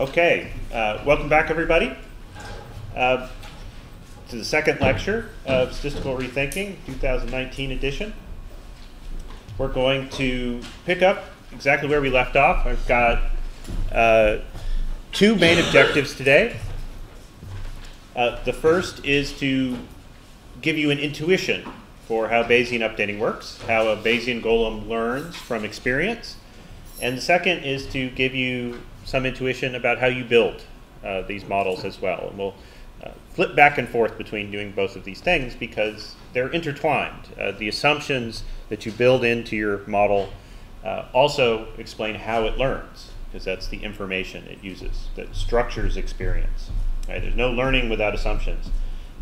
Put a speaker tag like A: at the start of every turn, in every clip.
A: Okay, uh, welcome back, everybody, uh, to the second lecture of Statistical Rethinking, 2019 edition. We're going to pick up exactly where we left off. I've got uh, two main objectives today. Uh, the first is to give you an intuition for how Bayesian updating works, how a Bayesian golem learns from experience. And the second is to give you some intuition about how you build uh, these models as well. And we'll uh, flip back and forth between doing both of these things because they're intertwined. Uh, the assumptions that you build into your model uh, also explain how it learns because that's the information it uses that structures experience. Right? There's no learning without assumptions.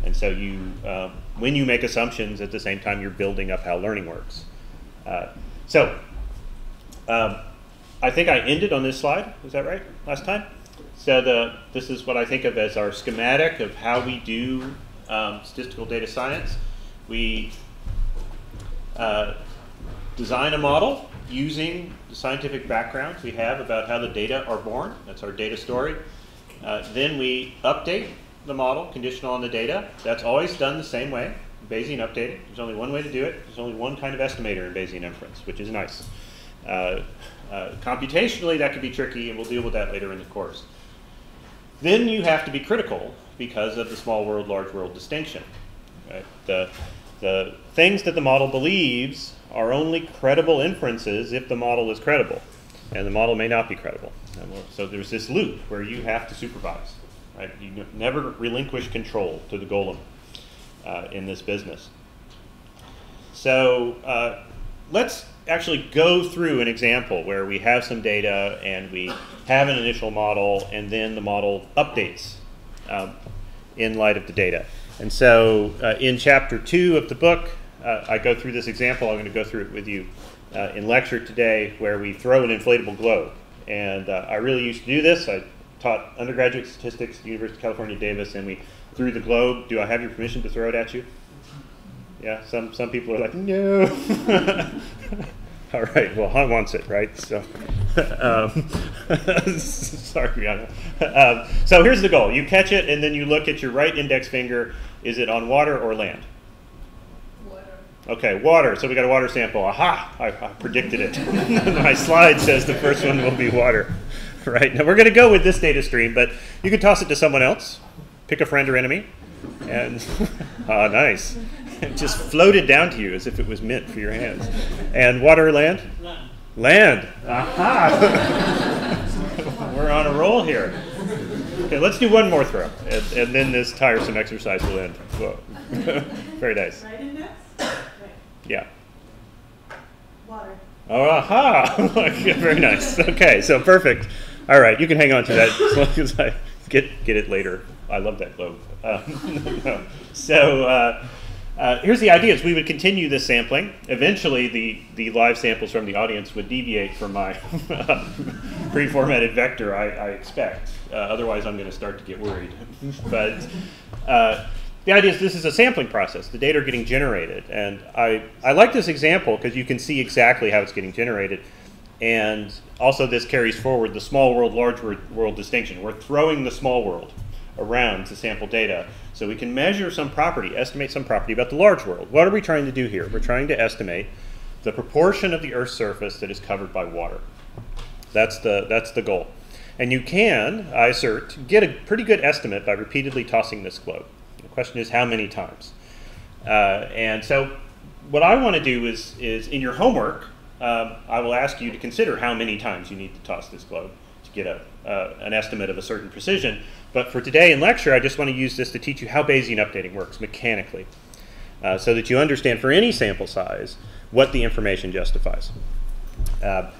A: And so you, um, when you make assumptions, at the same time you're building up how learning works. Uh, so, um, I think I ended on this slide. Is that right? Last time. So the this is what I think of as our schematic of how we do um, statistical data science. We uh, design a model using the scientific background we have about how the data are born. That's our data story. Uh, then we update the model conditional on the data. That's always done the same way. Bayesian updating. There's only one way to do it. There's only one kind of estimator in Bayesian inference, which is nice. Uh, uh, computationally, that can be tricky, and we'll deal with that later in the course. Then you have to be critical because of the small world, large world distinction. Right? The, the things that the model believes are only credible inferences if the model is credible, and the model may not be credible. So there's this loop where you have to supervise. Right? You never relinquish control to the golem uh, in this business. So uh, let's actually go through an example where we have some data and we have an initial model and then the model updates um, in light of the data. And so uh, in chapter two of the book, uh, I go through this example. I'm going to go through it with you uh, in lecture today where we throw an inflatable globe. And uh, I really used to do this. I taught undergraduate statistics at the University of California, Davis, and we threw the globe. Do I have your permission to throw it at you? Yeah, some, some people are like, no. All right. Well, Han wants it, right? So, um, sorry, Brianna. Um, so here's the goal: you catch it, and then you look at your right index finger. Is it on water or land?
B: Water.
A: Okay, water. So we got a water sample. Aha! I, I predicted it. My slide says the first one will be water. Right. Now we're going to go with this data stream, but you can toss it to someone else. Pick a friend or enemy, and ah, nice. It just floated down to you as if it was meant for your hands. And water or land?
B: Land.
A: Land. Aha! We're on a roll here. Okay, let's do one more throw, and, and then this tiresome exercise will end. Whoa. Very nice.
B: Right index?
A: Yeah.
B: Water.
A: Oh, aha! Very nice. Okay, so perfect. All right, you can hang on to that as long as I get get it later. I love that globe. Um, so. Uh, uh, here's the idea: is we would continue this sampling. Eventually, the the live samples from the audience would deviate from my pre-formatted vector. I, I expect. Uh, otherwise, I'm going to start to get worried. but uh, the idea is this is a sampling process. The data are getting generated, and I I like this example because you can see exactly how it's getting generated. And also, this carries forward the small world, large world distinction. We're throwing the small world around to sample data so we can measure some property, estimate some property about the large world. What are we trying to do here? We're trying to estimate the proportion of the Earth's surface that is covered by water. That's the, that's the goal. And you can, I assert, get a pretty good estimate by repeatedly tossing this globe. The question is how many times? Uh, and so what I want to do is, is in your homework, um, I will ask you to consider how many times you need to toss this globe to get a, uh, an estimate of a certain precision. But for today in lecture, I just want to use this to teach you how Bayesian updating works mechanically, uh, so that you understand for any sample size what the information justifies. Uh,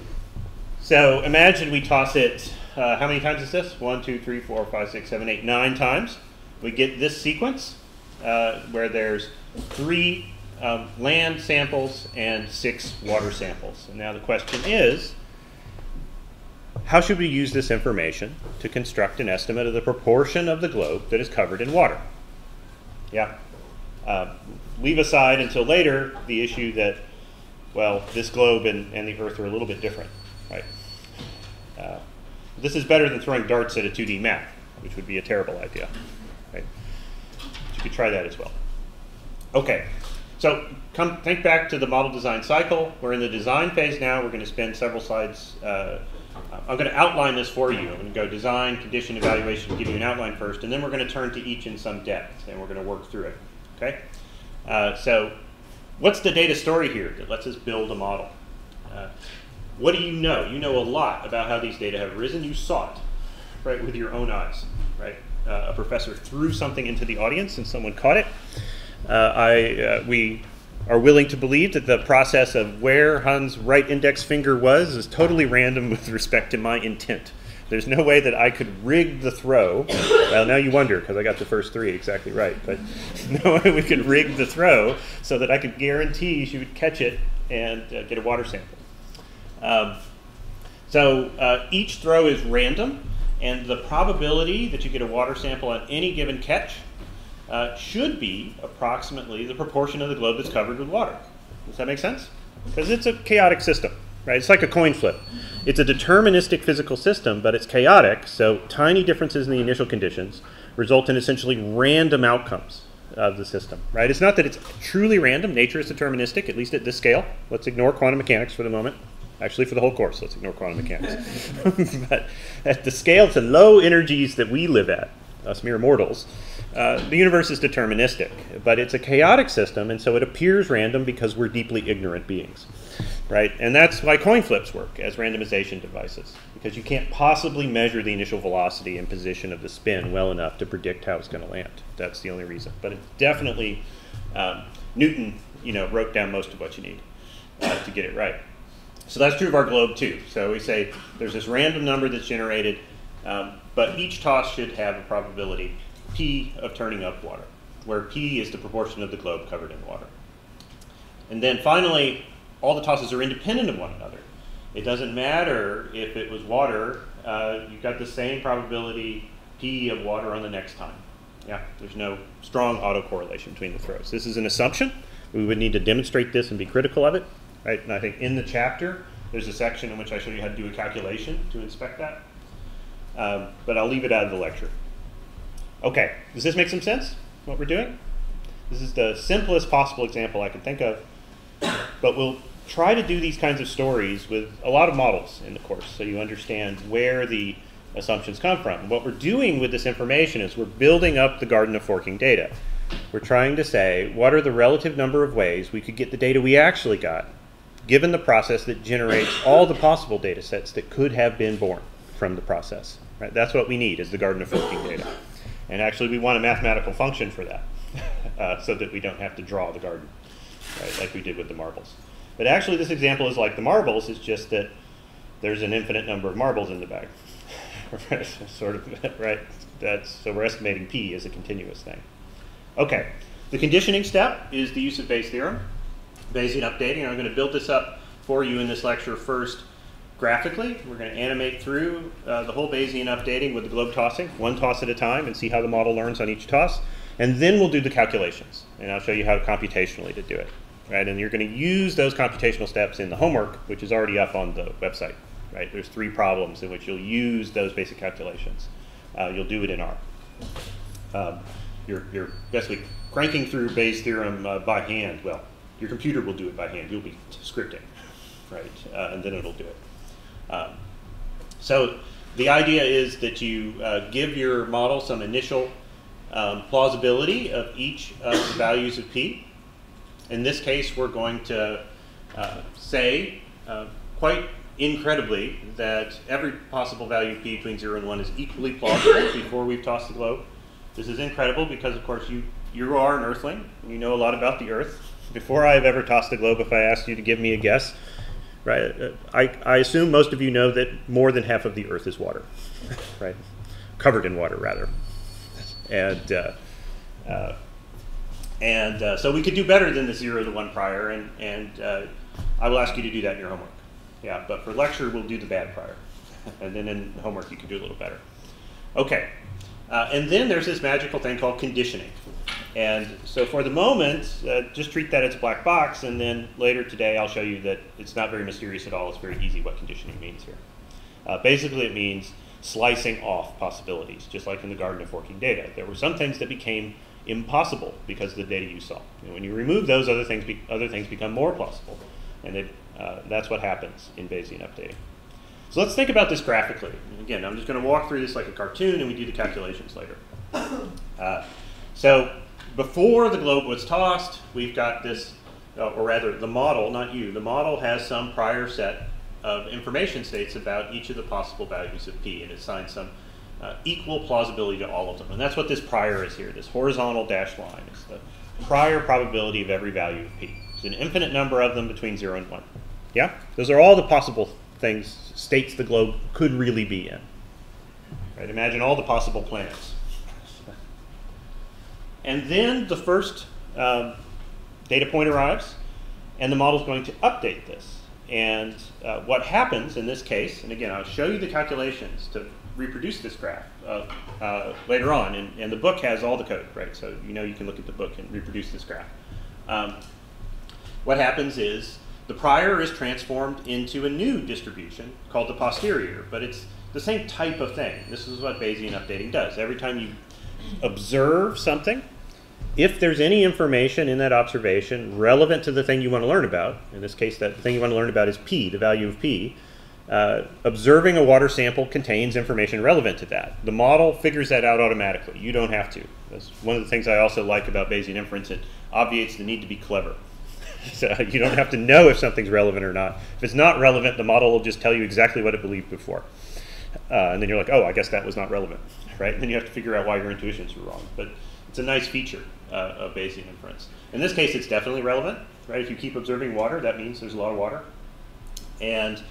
A: so imagine we toss it, uh, how many times is this? One, two, three, four, five, six, seven, eight, nine times. We get this sequence uh, where there's three um, land samples and six water samples. And now the question is, how should we use this information to construct an estimate of the proportion of the globe that is covered in water? Yeah. Uh, leave aside until later the issue that, well, this globe and, and the Earth are a little bit different, right? Uh, This is better than throwing darts at a 2D map, which would be a terrible idea. Right? You could try that as well. Okay, so come think back to the model design cycle. We're in the design phase now. We're going to spend several slides. Uh, I'm going to outline this for you. I'm going to go design, condition, evaluation, give you an outline first, and then we're going to turn to each in some depth, and we're going to work through it. Okay? Uh, so, what's the data story here that lets us build a model? Uh, what do you know? You know a lot about how these data have risen. You saw it, right, with your own eyes, right? Uh, a professor threw something into the audience and someone caught it. Uh, I, uh, we are willing to believe that the process of where Hans' right index finger was is totally random with respect to my intent. There's no way that I could rig the throw. Well, now you wonder because I got the first three exactly right, but no way we could rig the throw so that I could guarantee she would catch it and uh, get a water sample. Um, so uh, each throw is random, and the probability that you get a water sample on any given catch uh, should be approximately the proportion of the globe that's covered with water. Does that make sense? Because it's a chaotic system, right? It's like a coin flip. It's a deterministic physical system, but it's chaotic, so tiny differences in the initial conditions result in essentially random outcomes of the system, right? It's not that it's truly random. Nature is deterministic, at least at this scale. Let's ignore quantum mechanics for the moment. Actually, for the whole course, let's ignore quantum mechanics. but at the scale to low energies that we live at, us mere mortals, uh, the universe is deterministic, but it's a chaotic system, and so it appears random because we're deeply ignorant beings, right? And that's why coin flips work as randomization devices, because you can't possibly measure the initial velocity and position of the spin well enough to predict how it's going to land. That's the only reason. But it's definitely um, Newton, you know, wrote down most of what you need uh, to get it right. So that's true of our globe too. So we say there's this random number that's generated, um, but each toss should have a probability P of turning up water, where P is the proportion of the globe covered in water. And then finally, all the tosses are independent of one another. It doesn't matter if it was water, uh, you've got the same probability P of water on the next time. Yeah, there's no strong autocorrelation between the throws. This is an assumption. We would need to demonstrate this and be critical of it, right? And I think in the chapter, there's a section in which I show you how to do a calculation to inspect that. Um, but I'll leave it out of the lecture. Okay, does this make some sense, what we're doing? This is the simplest possible example I can think of, but we'll try to do these kinds of stories with a lot of models in the course so you understand where the assumptions come from. What we're doing with this information is we're building up the garden of forking data. We're trying to say what are the relative number of ways we could get the data we actually got, given the process that generates all the possible data sets that could have been born from the process. Right? That's what we need is the garden of forking data. And actually, we want a mathematical function for that, uh, so that we don't have to draw the garden, right, like we did with the marbles. But actually, this example is like the marbles. It's just that there's an infinite number of marbles in the bag, sort of, right? That's so we're estimating p as a continuous thing. Okay, the conditioning step is the use of Bayes' theorem, Bayesian updating. I'm going to build this up for you in this lecture first graphically. We're going to animate through uh, the whole Bayesian updating with the globe tossing, one toss at a time, and see how the model learns on each toss. And then we'll do the calculations, and I'll show you how computationally to do it. Right? And you're going to use those computational steps in the homework, which is already up on the website. Right? There's three problems in which you'll use those basic calculations. Uh, you'll do it in R. Um, you're, you're basically cranking through Bayes' theorem uh, by hand. Well, your computer will do it by hand. You'll be scripting, right? Uh, and then it'll do it. Um, so the idea is that you uh, give your model some initial um, plausibility of each of the values of p. In this case, we're going to uh, say uh, quite incredibly that every possible value of p between 0 and 1 is equally plausible before we've tossed the globe. This is incredible because, of course, you, you are an earthling. And you know a lot about the Earth. Before I've ever tossed a globe, if I asked you to give me a guess, right? I, I assume most of you know that more than half of the Earth is water, right? Covered in water, rather. And uh, uh, and uh, so we could do better than the zero to one prior, and and uh, I will ask you to do that in your homework. Yeah, but for lecture we'll do the bad prior, and then in homework you can do a little better. Okay, uh, and then there's this magical thing called conditioning. And so for the moment, uh, just treat that as a black box, and then later today I'll show you that it's not very mysterious at all. It's very easy what conditioning means here. Uh, basically, it means slicing off possibilities, just like in the Garden of Forking Data. There were some things that became impossible because of the data you saw. And when you remove those, other things, other things become more plausible. And it, uh, that's what happens in Bayesian updating. So let's think about this graphically. Again, I'm just going to walk through this like a cartoon and we do the calculations later. Uh, so before the globe was tossed, we've got this, uh, or rather the model, not you, the model has some prior set of information states about each of the possible values of p and it assigns some uh, equal plausibility to all of them. And that's what this prior is here. This horizontal dashed line is the prior probability of every value of p. There's an infinite number of them between 0 and 1. Yeah? Those are all the possible things, states the globe could really be in. Right? Imagine all the possible planets. And then the first um, data point arrives, and the model is going to update this. And uh, what happens in this case, and again, I'll show you the calculations to reproduce this graph uh, uh, later on, and, and, the book has all the code, right? So you know you can look at the book and reproduce this graph. Um, what happens is the prior is transformed into a new distribution called the posterior, but it's the same type of thing. This is what Bayesian updating does. Every time you observe something, if there's any information in that observation relevant to the thing you want to learn about, in this case, that thing you want to learn about is p, the value of p, uh, observing a water sample contains information relevant to that. The model figures that out automatically. You don't have to. That's one of the things I also like about Bayesian inference. It obviates the need to be clever. so you don't have to know if something's relevant or not. If it's not relevant, the model will just tell you exactly what it believed before. Uh, and then you're like, oh, I guess that was not relevant, right? And then you have to figure out why your intuitions were wrong. But it's a nice feature uh, of Bayesian inference. In this case, it's definitely relevant, right? If you keep observing water, that means there's a lot of water. And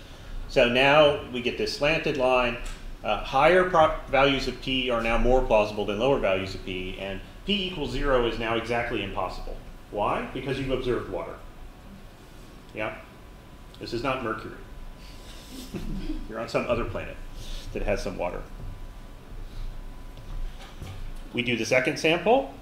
A: so now we get this slanted line. Uh, higher values of p are now more plausible than lower values of p, and p equals zero is now exactly impossible. Why? Because you've observed water. Yeah? This is not Mercury. You're on some other planet that has some water. We do the second sample.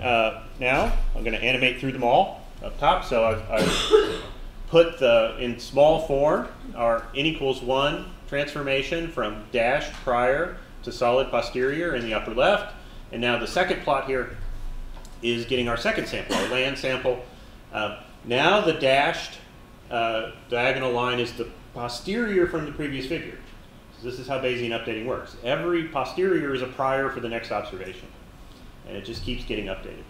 A: Uh, now, I'm going to animate through them all up top. So I've, I've put the, in small form, our n equals 1 transformation from dash prior to solid posterior in the upper left. And now the second plot here is getting our second sample, our land sample. Uh, now the dashed uh, diagonal line is the posterior from the previous figure. So this is how Bayesian updating works. Every posterior is a prior for the next observation. And it just keeps getting updated.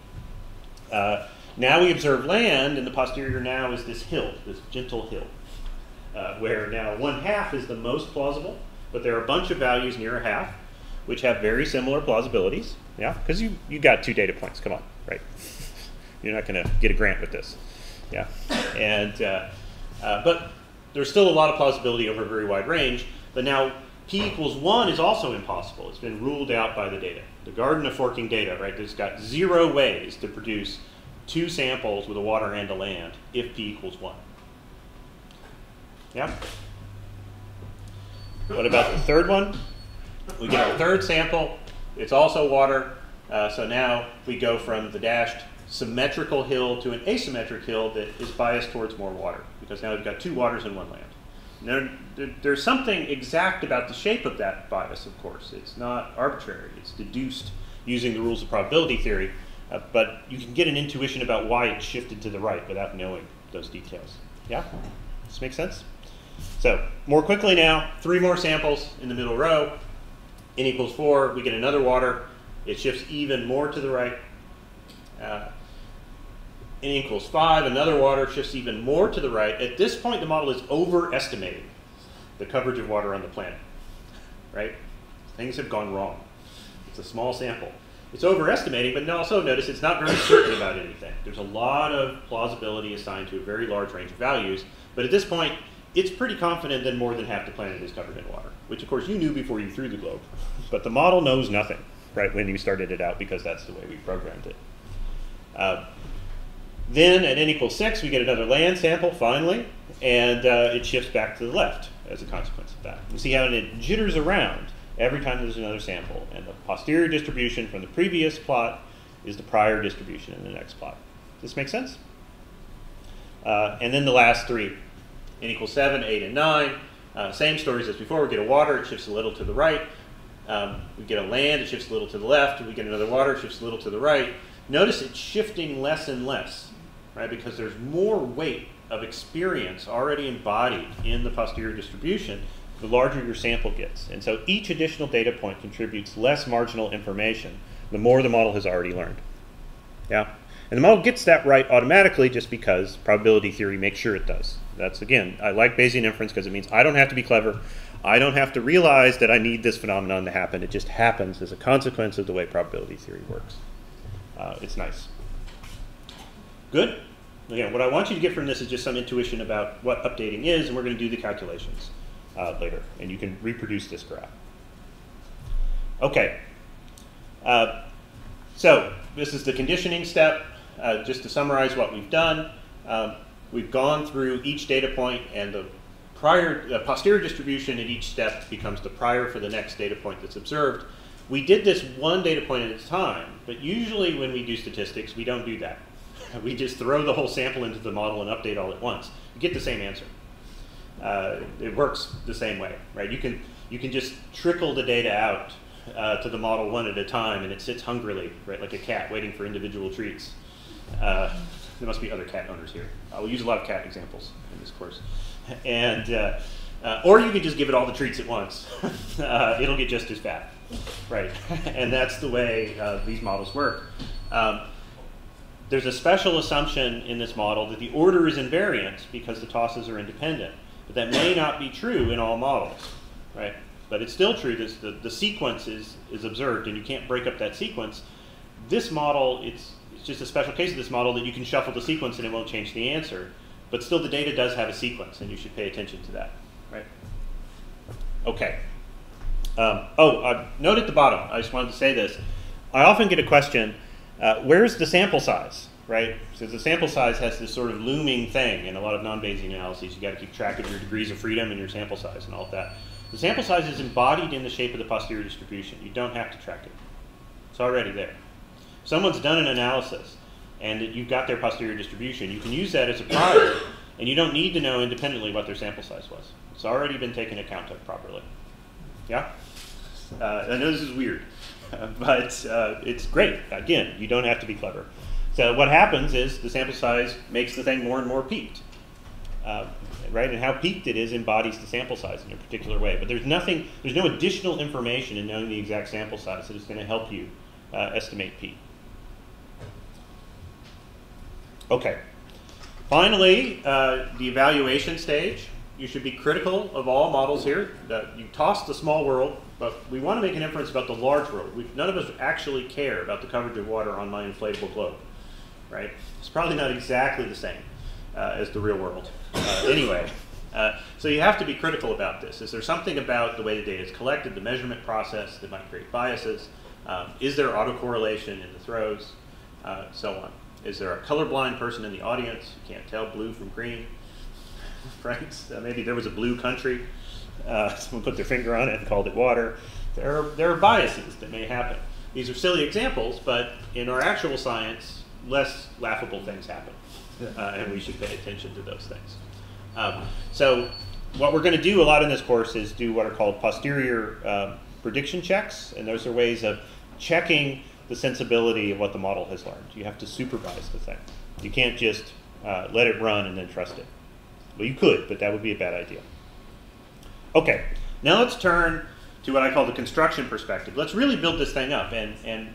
A: Uh, now we observe land, and the posterior now is this hill, this gentle hill, uh, where now one half is the most plausible, but there are a bunch of values near a half, which have very similar plausibilities. Yeah, because you, you got two data points, come on, right? You're not going to get a grant with this. Yeah, and, uh, uh, but there's still a lot of plausibility over a very wide range, but now p equals 1 is also impossible. It's been ruled out by the data. The garden of forking data, right, there's got zero ways to produce two samples with a water and a land if p equals 1. Yeah? What about the third one? We get our third sample. It's also water. Uh, so now we go from the dashed symmetrical hill to an asymmetric hill that is biased towards more water because now we've got two waters in one land. There, there, there's something exact about the shape of that bias, of course. It's not arbitrary. It's deduced using the rules of probability theory, uh, but you can get an intuition about why it shifted to the right without knowing those details. Yeah? This makes sense? So, more quickly now, three more samples in the middle row. n equals 4, we get another water. It shifts even more to the right. Uh, n equals 5, another water shifts even more to the right. At this point, the model is overestimating the coverage of water on the planet, right? Things have gone wrong. It's a small sample. It's overestimating, but also notice it's not very certain about anything. There's a lot of plausibility assigned to a very large range of values, but at this point, it's pretty confident that more than half the planet is covered in water, which of course you knew before you threw the globe. But the model knows nothing, right, when you started it out because that's the way we programmed it. Uh, then at n equals 6, we get another land sample, finally, and uh, it shifts back to the left as a consequence of that. You see how it jitters around every time there's another sample, and the posterior distribution from the previous plot is the prior distribution in the next plot. Does this make sense? Uh, and then the last three, n equals 7, 8, and 9. Uh, same stories as before. We get a water, it shifts a little to the right. Um, we get a land, it shifts a little to the left. We get another water, it shifts a little to the right. Notice it's shifting less and less, right? Because there's more weight of experience already embodied in the posterior distribution, the larger your sample gets. And so each additional data point contributes less marginal information, the more the model has already learned. Yeah? And the model gets that right automatically just because probability theory makes sure it does. That's again, I like Bayesian inference because it means I don't have to be clever. I don't have to realize that I need this phenomenon to happen. It just happens as a consequence of the way probability theory works. Uh, it's nice. Good? Again, what I want you to get from this is just some intuition about what updating is, and we're going to do the calculations uh, later. And you can reproduce this graph. Okay. Uh, so this is the conditioning step. Uh, just to summarize what we've done, um, we've gone through each data point and the prior uh, posterior distribution at each step becomes the prior for the next data point that's observed. We did this one data point at a time, but usually when we do statistics, we don't do that. we just throw the whole sample into the model and update all at once. You get the same answer. Uh, it works the same way, right? You can, you can just trickle the data out uh, to the model one at a time, and it sits hungrily, right, like a cat waiting for individual treats. Uh, there must be other cat owners here. I will use a lot of cat examples in this course. And, uh, uh, or you can just give it all the treats at once. Uh, it'll get just as fat, right? and that's the way uh, these models work. Um, there's a special assumption in this model that the order is invariant because the tosses are independent. But that may not be true in all models, right? But it's still true that the, the sequence is, is observed and you can't break up that sequence. This model, it's, it's just a special case of this model that you can shuffle the sequence and it won't change the answer. But still the data does have a sequence and you should pay attention to that, right? Okay. Um, oh, uh, note at the bottom, I just wanted to say this. I often get a question, uh, where's the sample size, right? Because the sample size has this sort of looming thing in a lot of non-Bayesian analyses. You got to keep track of your degrees of freedom and your sample size and all of that. The sample size is embodied in the shape of the posterior distribution. You don't have to track it. It's already there. Someone's done an analysis and you've got their posterior distribution. You can use that as a prior and you don't need to know independently what their sample size was. It's already been taken account of properly. Yeah? Uh, I know this is weird, but uh, it's great. Again, you don't have to be clever. So what happens is the sample size makes the thing more and more peaked. Uh, right? And how peaked it is embodies the sample size in a particular way. But there's nothing, there's no additional information in knowing the exact sample size that is going to help you uh, estimate peak. Okay. Finally, uh, the evaluation stage. You should be critical of all models here. you toss the small world, but we want to make an inference about the large world. We, none of us actually care about the coverage of water on my inflatable globe, right? It's probably not exactly the same uh, as the real world. Uh, anyway, uh, so you have to be critical about this. Is there something about the way the data is collected, the measurement process that might create biases? Um, is there autocorrelation in the throws? Uh, so on. Is there a colorblind person in the audience who can't tell blue from green? right? Uh, maybe there was a blue country. Uh, someone put their finger on it and called it water. There are, there are biases that may happen. These are silly examples, but in our actual science, less laughable things happen. Uh, and we should pay attention to those things. Um, so what we're going to do a lot in this course is do what are called posterior uh, prediction checks, and those are ways of checking the sensibility of what the model has learned. You have to supervise the thing. You can't just uh, let it run and then trust it. Well, you could, but that would be a bad idea. Okay, now let's turn to what I call the construction perspective. Let's really build this thing up and, and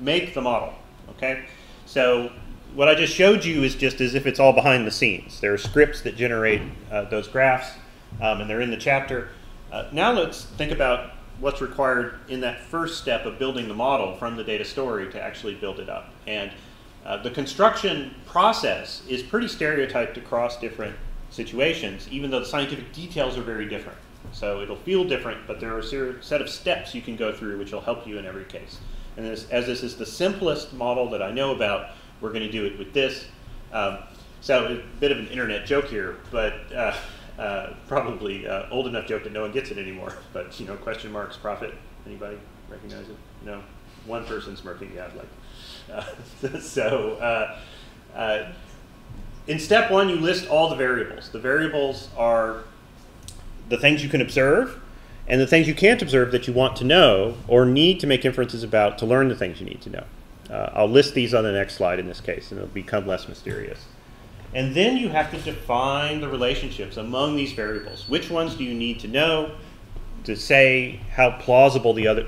A: make the model, okay? So what I just showed you is just as if it's all behind the scenes. There are scripts that generate uh, those graphs, um, and they're in the chapter. Uh, now let's think about what's required in that first step of building the model from the data story to actually build it up. And uh, the construction process is pretty stereotyped across different situations, even though the scientific details are very different. So it'll feel different, but there are a set of steps you can go through which will help you in every case. And this, as this is the simplest model that I know about, we're going to do it with this. Um, so a bit of an internet joke here, but uh, uh, probably uh, old enough joke that no one gets it anymore. But you know, question marks, profit. Anybody recognize it? No, one person smirking. Yeah, like uh, so. Uh, uh, in step one, you list all the variables. The variables are the things you can observe and the things you can't observe that you want to know or need to make inferences about to learn the things you need to know. Uh, I'll list these on the next slide in this case, and it'll become less mysterious. And then you have to define the relationships among these variables. Which ones do you need to know to say how plausible the other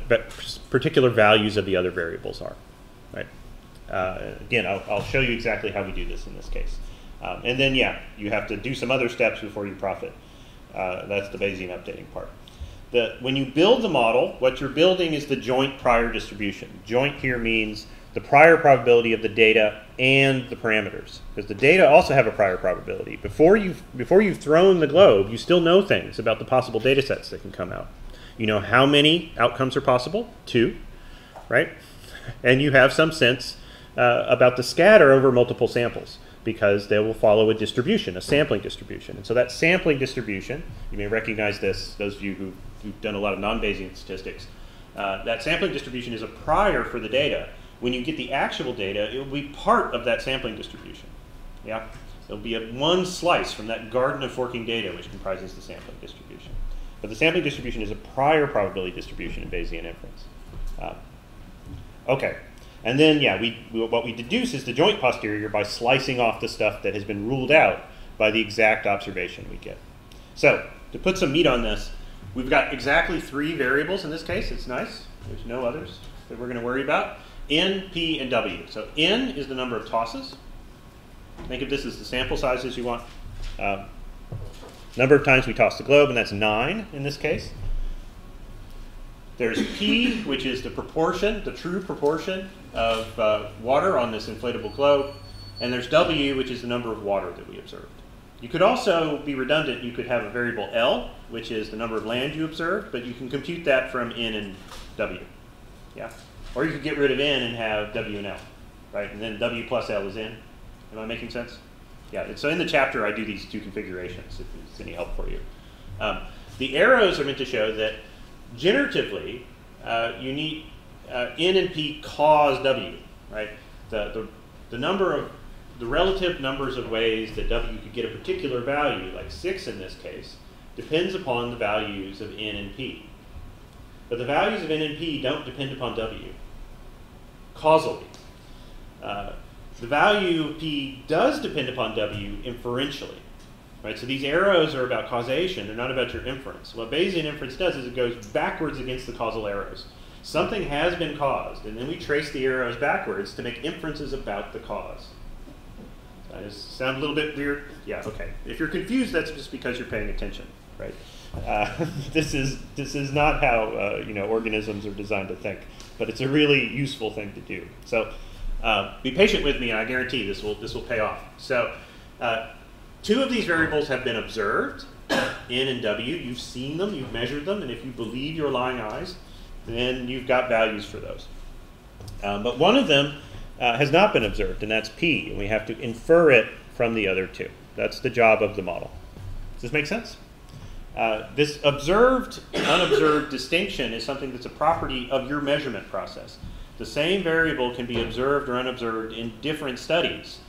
A: particular values of the other variables are? Right. Uh, again, I'll, I'll, show you exactly how we do this in this case. Um, and then, yeah, you have to do some other steps before you profit. Uh, that's the Bayesian updating part. The, when you build the model, what you're building is the joint prior distribution. Joint here means the prior probability of the data and the parameters. Because the data also have a prior probability. Before you've, before you've thrown the globe, you still know things about the possible data sets that can come out. You know how many outcomes are possible, two, right? And you have some sense uh, about the scatter over multiple samples because they will follow a distribution, a sampling distribution. And so that sampling distribution, you may recognize this, those of you who, who've done a lot of non-Bayesian statistics, uh, that sampling distribution is a prior for the data. When you get the actual data, it will be part of that sampling distribution. Yeah? It'll be one slice from that garden of forking data which comprises the sampling distribution. But the sampling distribution is a prior probability distribution in Bayesian inference. Uh, okay, and then, yeah, we, we, what we deduce is the joint posterior by slicing off the stuff that has been ruled out by the exact observation we get. So, to put some meat on this, we've got exactly three variables in this case. It's nice. There's no others that we're going to worry about. N, P, and W. So N is the number of tosses. Think of this as the sample sizes you want. Uh, number of times we toss the globe, and that's nine in this case. There's P, which is the proportion, the true proportion of uh, water on this inflatable globe. And there's W, which is the number of water that we observed. You could also be redundant. You could have a variable L, which is the number of land you observed, but you can compute that from N and W. Yeah? Or you could get rid of N and have W and L, right? And then W plus L is N. Am I making sense? Yeah, so in the chapter I do these two configurations, if it's any help for you. Um, the arrows are meant to show that generatively, uh, you need uh, N and P cause W, right? The, the, the number of, the relative numbers of ways that W could get a particular value, like 6 in this case, depends upon the values of N and P. But the values of N and P don't depend upon W, causally. Uh, the value of P does depend upon W inferentially. Right? So these arrows are about causation, they're not about your inference. What Bayesian inference does is it goes backwards against the causal arrows. Something has been caused, and then we trace the arrows backwards to make inferences about the cause. Does that sound a little bit weird? Yeah, okay. If you're confused, that's just because you're paying attention, right? Uh, this is this is not how uh, you know organisms are designed to think, but it's a really useful thing to do. So uh, be patient with me, and I guarantee this will this will pay off. So uh, Two of these variables have been observed, N and W. You've seen them, you've measured them, and if you believe your lying eyes, then you've got values for those. Um, but one of them uh, has not been observed, and that's P, and we have to infer it from the other two. That's the job of the model. Does this make sense? Uh, this observed unobserved distinction is something that's a property of your measurement process. The same variable can be observed or unobserved in different studies.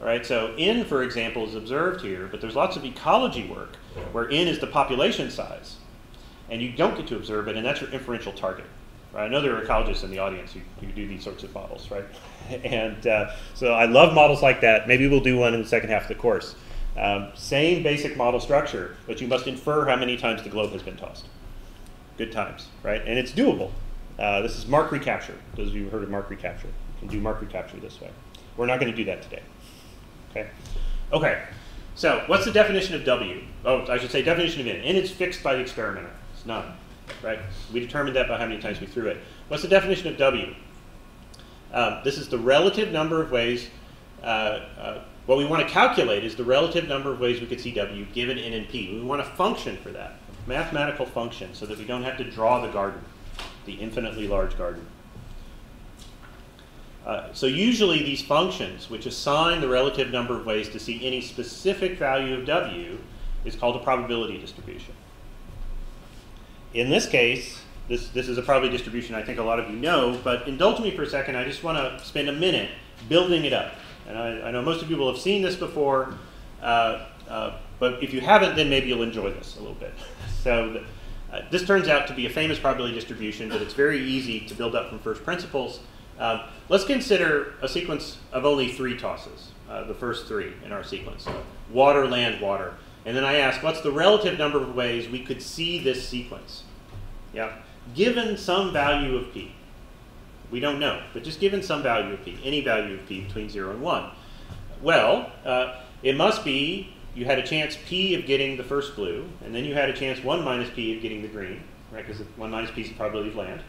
A: All right, so N, for example, is observed here, but there's lots of ecology work where N is the population size. And you don't get to observe it, and that's your inferential target. Right? I know there are ecologists in the audience who, who do these sorts of models, right? and uh, so I love models like that. Maybe we'll do one in the second half of the course. Um, same basic model structure, but you must infer how many times the globe has been tossed. Good times, right? And it's doable. Uh, this is mark recapture. Those of you who heard of mark recapture you can do mark recapture this way. We're not going to do that today. Okay. Okay. So what's the definition of W? Oh, I should say definition of N. N is fixed by the experimenter. It's none. Right? We determined that by how many times we threw it. What's the definition of W? Um, this is the relative number of ways. Uh, uh, what we want to calculate is the relative number of ways we could see W given N and P. We want a function for that, a mathematical function, so that we don't have to draw the garden, the infinitely large garden. Uh, so usually these functions, which assign the relative number of ways to see any specific value of w, is called a probability distribution. In this case, this, this is a probability distribution I think a lot of you know, but indulge me for a second. I just want to spend a minute building it up. And I, I know most of you will have seen this before, uh, uh, but if you haven't, then maybe you'll enjoy this a little bit. So Uh, this turns out to be a famous probability distribution, but it's very easy to build up from first principles. Um, let's consider a sequence of only three tosses, uh, the first three in our sequence. Water, land, water. And then I ask, what's the relative number of ways we could see this sequence? Yeah, given some value of p. We don't know, but just given some value of p, any value of p between 0 and 1. Well, uh, it must be you had a chance p of getting the first blue, and then you had a chance 1 minus p of getting the green, right? Because 1 minus p is the probability of land.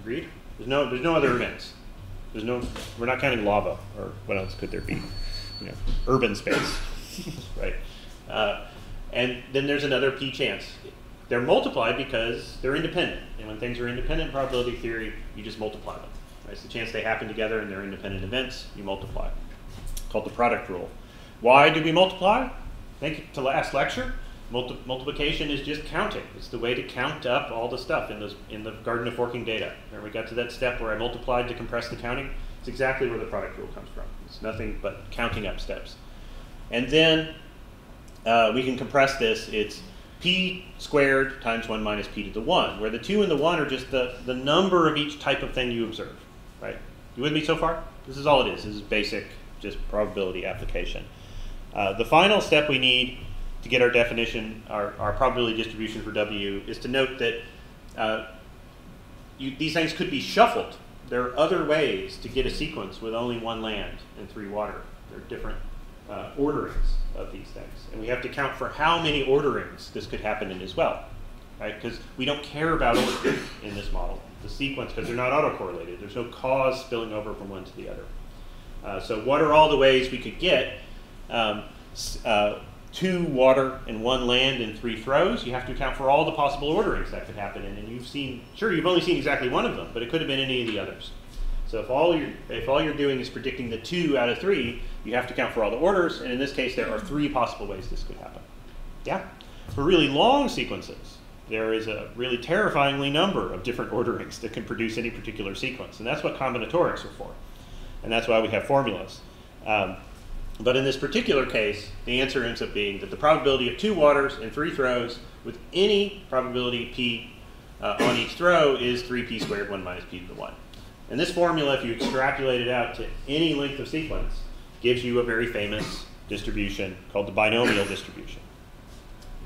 A: Agreed? There's no, there's no other events. There's no, we're not counting lava, or what else could there be? You know, urban space, right? Uh, and then there's another p chance. They're multiplied because they're independent. And when things are independent in probability theory, you just multiply them. Right? It's the chance they happen together and they're independent events, you multiply. It's called the product rule. Why do we multiply? Think to last lecture. Multi multiplication is just counting. It's the way to count up all the stuff in, those, in the Garden of Forking data. Remember we got to that step where I multiplied to compress the counting? It's exactly where the product rule comes from. It's nothing but counting up steps. And then uh, we can compress this. It's p squared times 1 minus p to the 1, where the 2 and the 1 are just the, the number of each type of thing you observe, right? You with me so far? This is all it is. This is basic, just probability application. Uh, the final step we need to get our definition, our, our probability distribution for W, is to note that uh, you, these things could be shuffled. There are other ways to get a sequence with only one land and three water. There are different uh, orderings of these things. And we have to count for how many orderings this could happen in as well, right? Because we don't care about order in this model, the sequence, because they're not autocorrelated. There's no cause spilling over from one to the other. Uh, so what are all the ways we could get um, uh, two water and one land in three throws? You have to account for all the possible orderings that could happen. And, and you've seen, sure, you've only seen exactly one of them, but it could have been any of the others. So if all you're if all you're doing is predicting the two out of three, you have to count for all the orders, and in this case, there are three possible ways this could happen. Yeah. For really long sequences, there is a really terrifyingly number of different orderings that can produce any particular sequence, and that's what combinatorics are for, and that's why we have formulas. Um, but in this particular case, the answer ends up being that the probability of two waters in three throws with any probability p uh, on each throw is 3p squared 1 minus p to the 1. And this formula, if you extrapolate it out to any length of sequence, gives you a very famous distribution called the binomial distribution.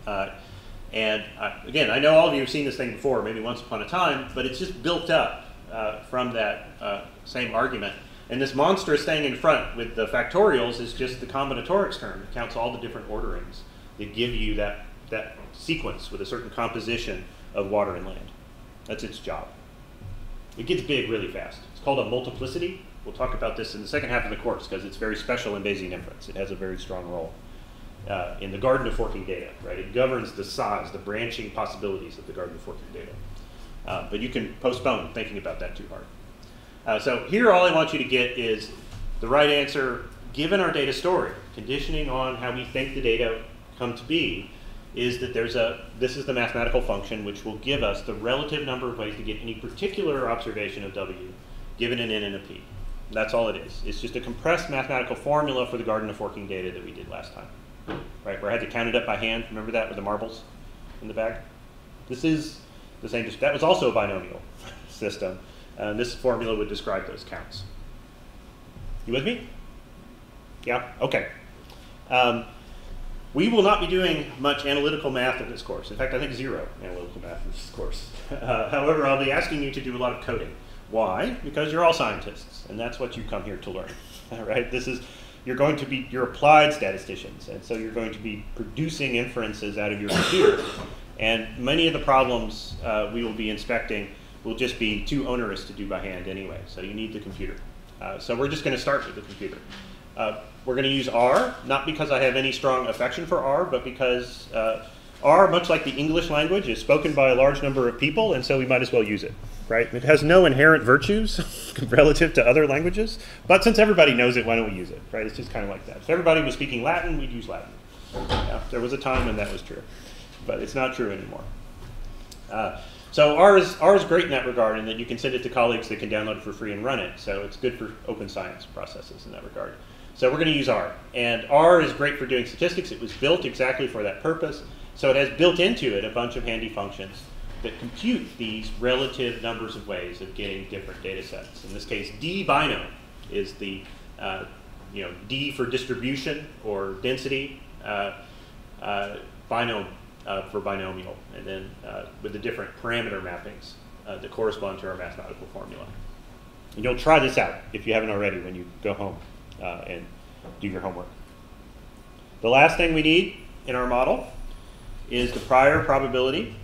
A: Uh, and uh, again, I know all of you have seen this thing before, maybe once upon a time, but it's just built up uh, from that uh, same argument. And this monstrous thing in front with the factorials is just the combinatorics term. It counts all the different orderings that give you that, that sequence with a certain composition of water and land. That's its job. It gets big really fast. It's called a multiplicity. We'll talk about this in the second half of the course because it's very special in Bayesian inference. It has a very strong role uh, in the garden of forking data, right? It governs the size, the branching possibilities of the garden of forking data. Uh, but you can postpone thinking about that too hard. Uh, so here all I want you to get is the right answer given our data story, conditioning on how we think the data come to be, is that there's a, this is the mathematical function which will give us the relative number of ways to get any particular observation of W given an N and a P. That's all it is. It's just a compressed mathematical formula for the garden of forking data that we did last time. Right, where I had to count it up by hand. Remember that with the marbles in the bag? This is the same, that was also a binomial system. And this formula would describe those counts. You with me? Yeah? Okay. Um, we will not be doing much analytical math in this course. In fact, I think zero analytical math in this course. Uh, however, I'll be asking you to do a lot of coding. Why? Because you're all scientists, and that's what you come here to learn. All right? This is you're going to be you're applied statisticians, and so you're going to be producing inferences out of your computer. And many of the problems uh, we will be inspecting will just be too onerous to do by hand anyway. So you need the computer. Uh, so we're just going to start with the computer. Uh, we're going to use R, not because I have any strong affection for R, but because uh, R, much like the English language, is spoken by a large number of people, and so we might as well use it, right? It has no inherent virtues relative to other languages, but since everybody knows it, why don't we use it, right? It's just kind of like that. If everybody was speaking Latin, we'd use Latin. Yeah, there was a time when that was true, but it's not true anymore. Uh, so R is, R is great in that regard in that you can send it to colleagues that can download it for free and run it. So it's good for open science processes in that regard. So we're going to use R. And R is great for doing statistics. It was built exactly for that purpose. So it has built into it a bunch of handy functions. that compute these relative numbers of ways of getting different data sets. In this case, D binom is the uh, you know D for distribution or density, uh, uh, binom uh, for binomial, and then uh, with the different parameter mappings uh, that correspond to our mathematical formula. And you'll try this out if you haven't already when you go home and do your homework. The last thing we need in our model is the prior probability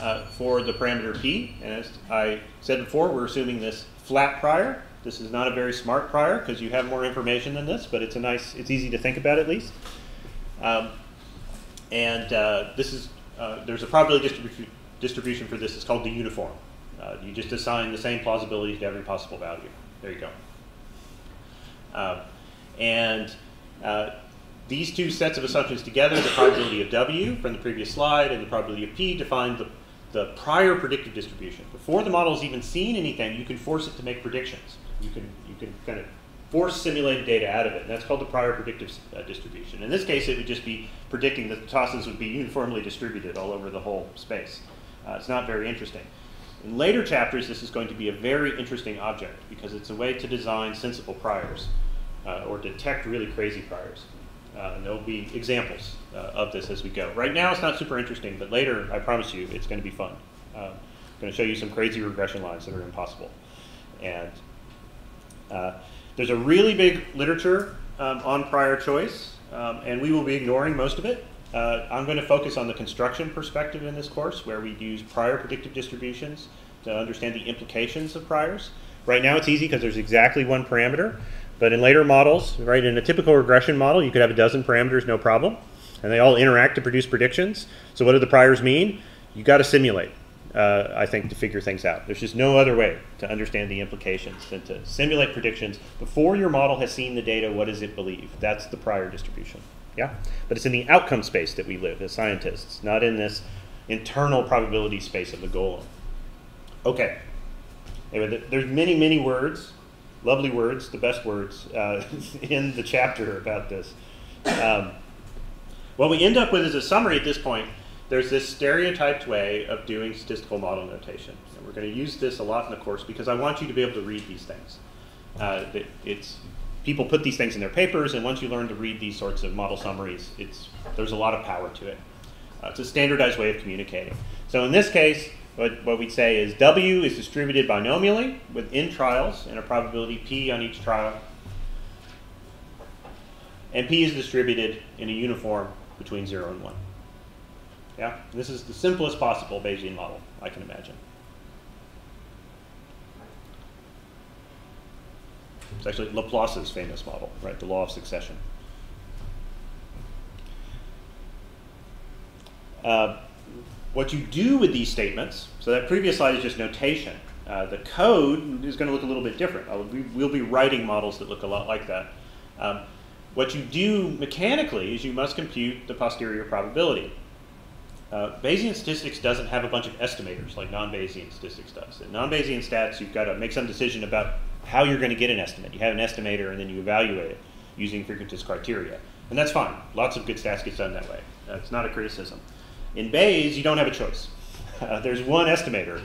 A: uh, for the parameter p. And as I said before, we're assuming this flat prior. This is not a very smart prior because you have more information than this, but it's a nice, it's easy to think about at least. Um, and uh, this is, uh, there's a probability distribu distribution for this. It's called the uniform. Uh, you just assign the same plausibility to every possible value. There you go. Um, and uh, these two sets of assumptions together, the probability of W from the previous slide and the probability of P, define the, the prior predictive distribution. Before the model has even seen anything, you can force it to make predictions. You can, you can kind of force simulated data out of it, and that's called the prior predictive uh, distribution. In this case, it would just be predicting that the tosses would be uniformly distributed all over the whole space. Uh, it's not very interesting. In later chapters, this is going to be a very interesting object because it's a way to design sensible priors uh, or detect really crazy priors. Uh, and there'll be examples uh, of this as we go. Right now, it's not super interesting, but later, I promise you, it's going to be fun. Uh, I'm going to show you some crazy regression lines that are impossible. And uh, there's a really big literature um, on prior choice, um, and we will be ignoring most of it. Uh, I'm going to focus on the construction perspective in this course, where we use prior predictive distributions to understand the implications of priors. Right now, it's easy because there's exactly one parameter. But in later models, right, in a typical regression model, you could have a dozen parameters, no problem, and they all interact to produce predictions. So what do the priors mean? You got to simulate, uh, I think, to figure things out. There's just no other way to understand the implications than to simulate predictions before your model has seen the data. What does it believe? That's the prior distribution. Yeah, but it's in the outcome space that we live as scientists, not in this internal probability space of the golem. Okay. Anyway, there's many, many words lovely words, the best words uh, in the chapter about this. Um, what we end up with is a summary at this point. There's this stereotyped way of doing statistical model notation. And we're going to use this a lot in the course because I want you to be able to read these things. Uh, it's people put these things in their papers, and once you learn to read these sorts of model summaries, it's there's a lot of power to it. Uh, it's a standardized way of communicating. So in this case, what, what we'd say is W is distributed binomially within trials and a probability P on each trial. And P is distributed in a uniform between 0 and 1. Yeah, this is the simplest possible Bayesian model I can imagine. It's actually Laplace's famous model, right? The law of succession. Uh, what you do with these statements, so that previous slide is just notation. Uh, the code is going to look a little bit different. we, will be writing models that look a lot like that. Um, what you do mechanically is you must compute the posterior probability. Uh, Bayesian statistics doesn't have a bunch of estimators like non-Bayesian statistics does. In non-Bayesian stats, you've got to make some decision about how you're going to get an estimate. You have an estimator and then you evaluate it using frequentist criteria. And that's fine. Lots of good stats get done that way. That's not a criticism. In Bayes, you don't have a choice. Uh, there's one estimator,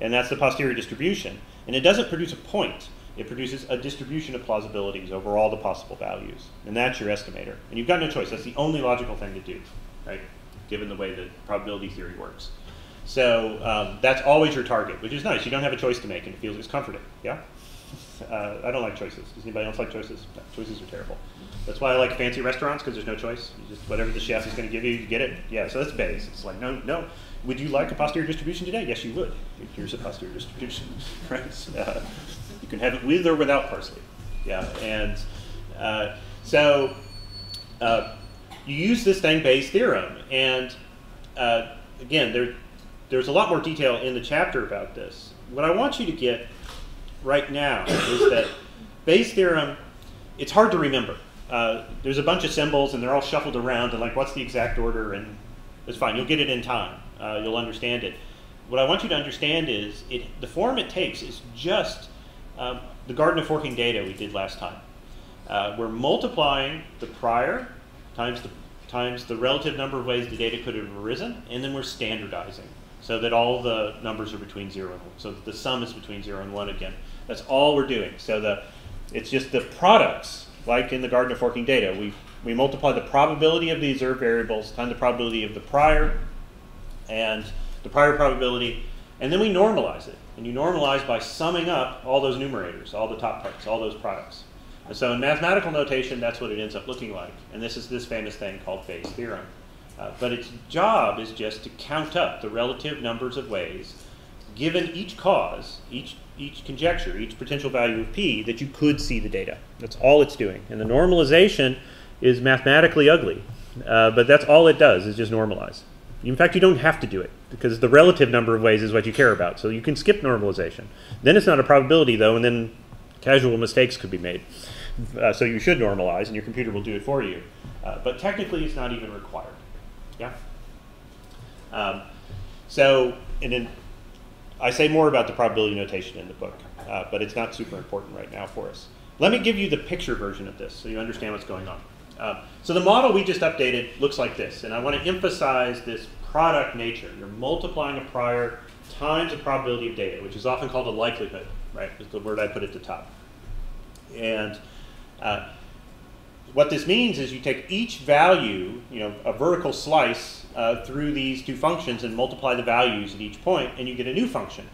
A: and that's the posterior distribution. And it doesn't produce a point. It produces a distribution of plausibilities over all the possible values. And that's your estimator. And you've got no choice. That's the only logical thing to do, right? Given the way that probability theory works. So um, that's always your target, which is nice. You don't have a choice to make, and it feels it's comforting. Yeah? Uh, I don't like choices. Does anybody else like choices? No, choices are terrible. That's why I like fancy restaurants because there's no choice. You just whatever the chef is going to give you, you get it. Yeah, so that's Bayes. It's like no, no. Would you like a posterior distribution today? Yes, you would. Here's a posterior distribution, right? Uh, you can have it with or without parsley. Yeah, and uh, so uh, you use this thing Bayes theorem, and uh, again, there there's a lot more detail in the chapter about this. What I want you to get right now is that Bayes theorem. It's hard to remember uh, there's a bunch of symbols and they're all shuffled around and like what's the exact order and it's fine. You'll get it in time. Uh, you'll understand it. What I want you to understand is it, the form it takes is just um, the garden of forking data we did last time. Uh, we're multiplying the prior times the times the relative number of ways the data could have arisen, and then we're standardizing. so that all the numbers are between 0 and 1. So the sum is between 0 and 1 again. That's all we're doing. So the, it's just the products, like in the Garden of Forking Data. We, we multiply the probability of the observed variables times the probability of the prior and the prior probability, and then we normalize it. And you normalize by summing up all those numerators, all the top parts, all those products. And so in mathematical notation, that's what it ends up looking like. And this is this famous thing called Bayes' theorem. Uh, but its job is just to count up the relative numbers of ways, given each cause, each, each conjecture, each potential value of p, that you could see the data. That's all it's doing. And the normalization is mathematically ugly, uh, but that's all it does is just normalize. In fact, you don't have to do it because the relative number of ways is what you care about. So you can skip normalization. Then it's not a probability, though, and then casual mistakes could be made. Uh, so you should normalize, and your computer will do it for you. Uh, but technically, it's not even required. Yeah. Um, so, and then I say more about the probability notation in the book, uh, but it's not super important right now for us. Let me give you the picture version of this so you understand what's going on. Uh, so the model we just updated looks like this, and I want to emphasize this product nature. You're multiplying a prior times a probability of data, which is often called a likelihood, right? Is the word I put at the top. And uh, what this means is you take each value, you know, a vertical slice uh, through these two functions and multiply the values at each point, and you get a new function.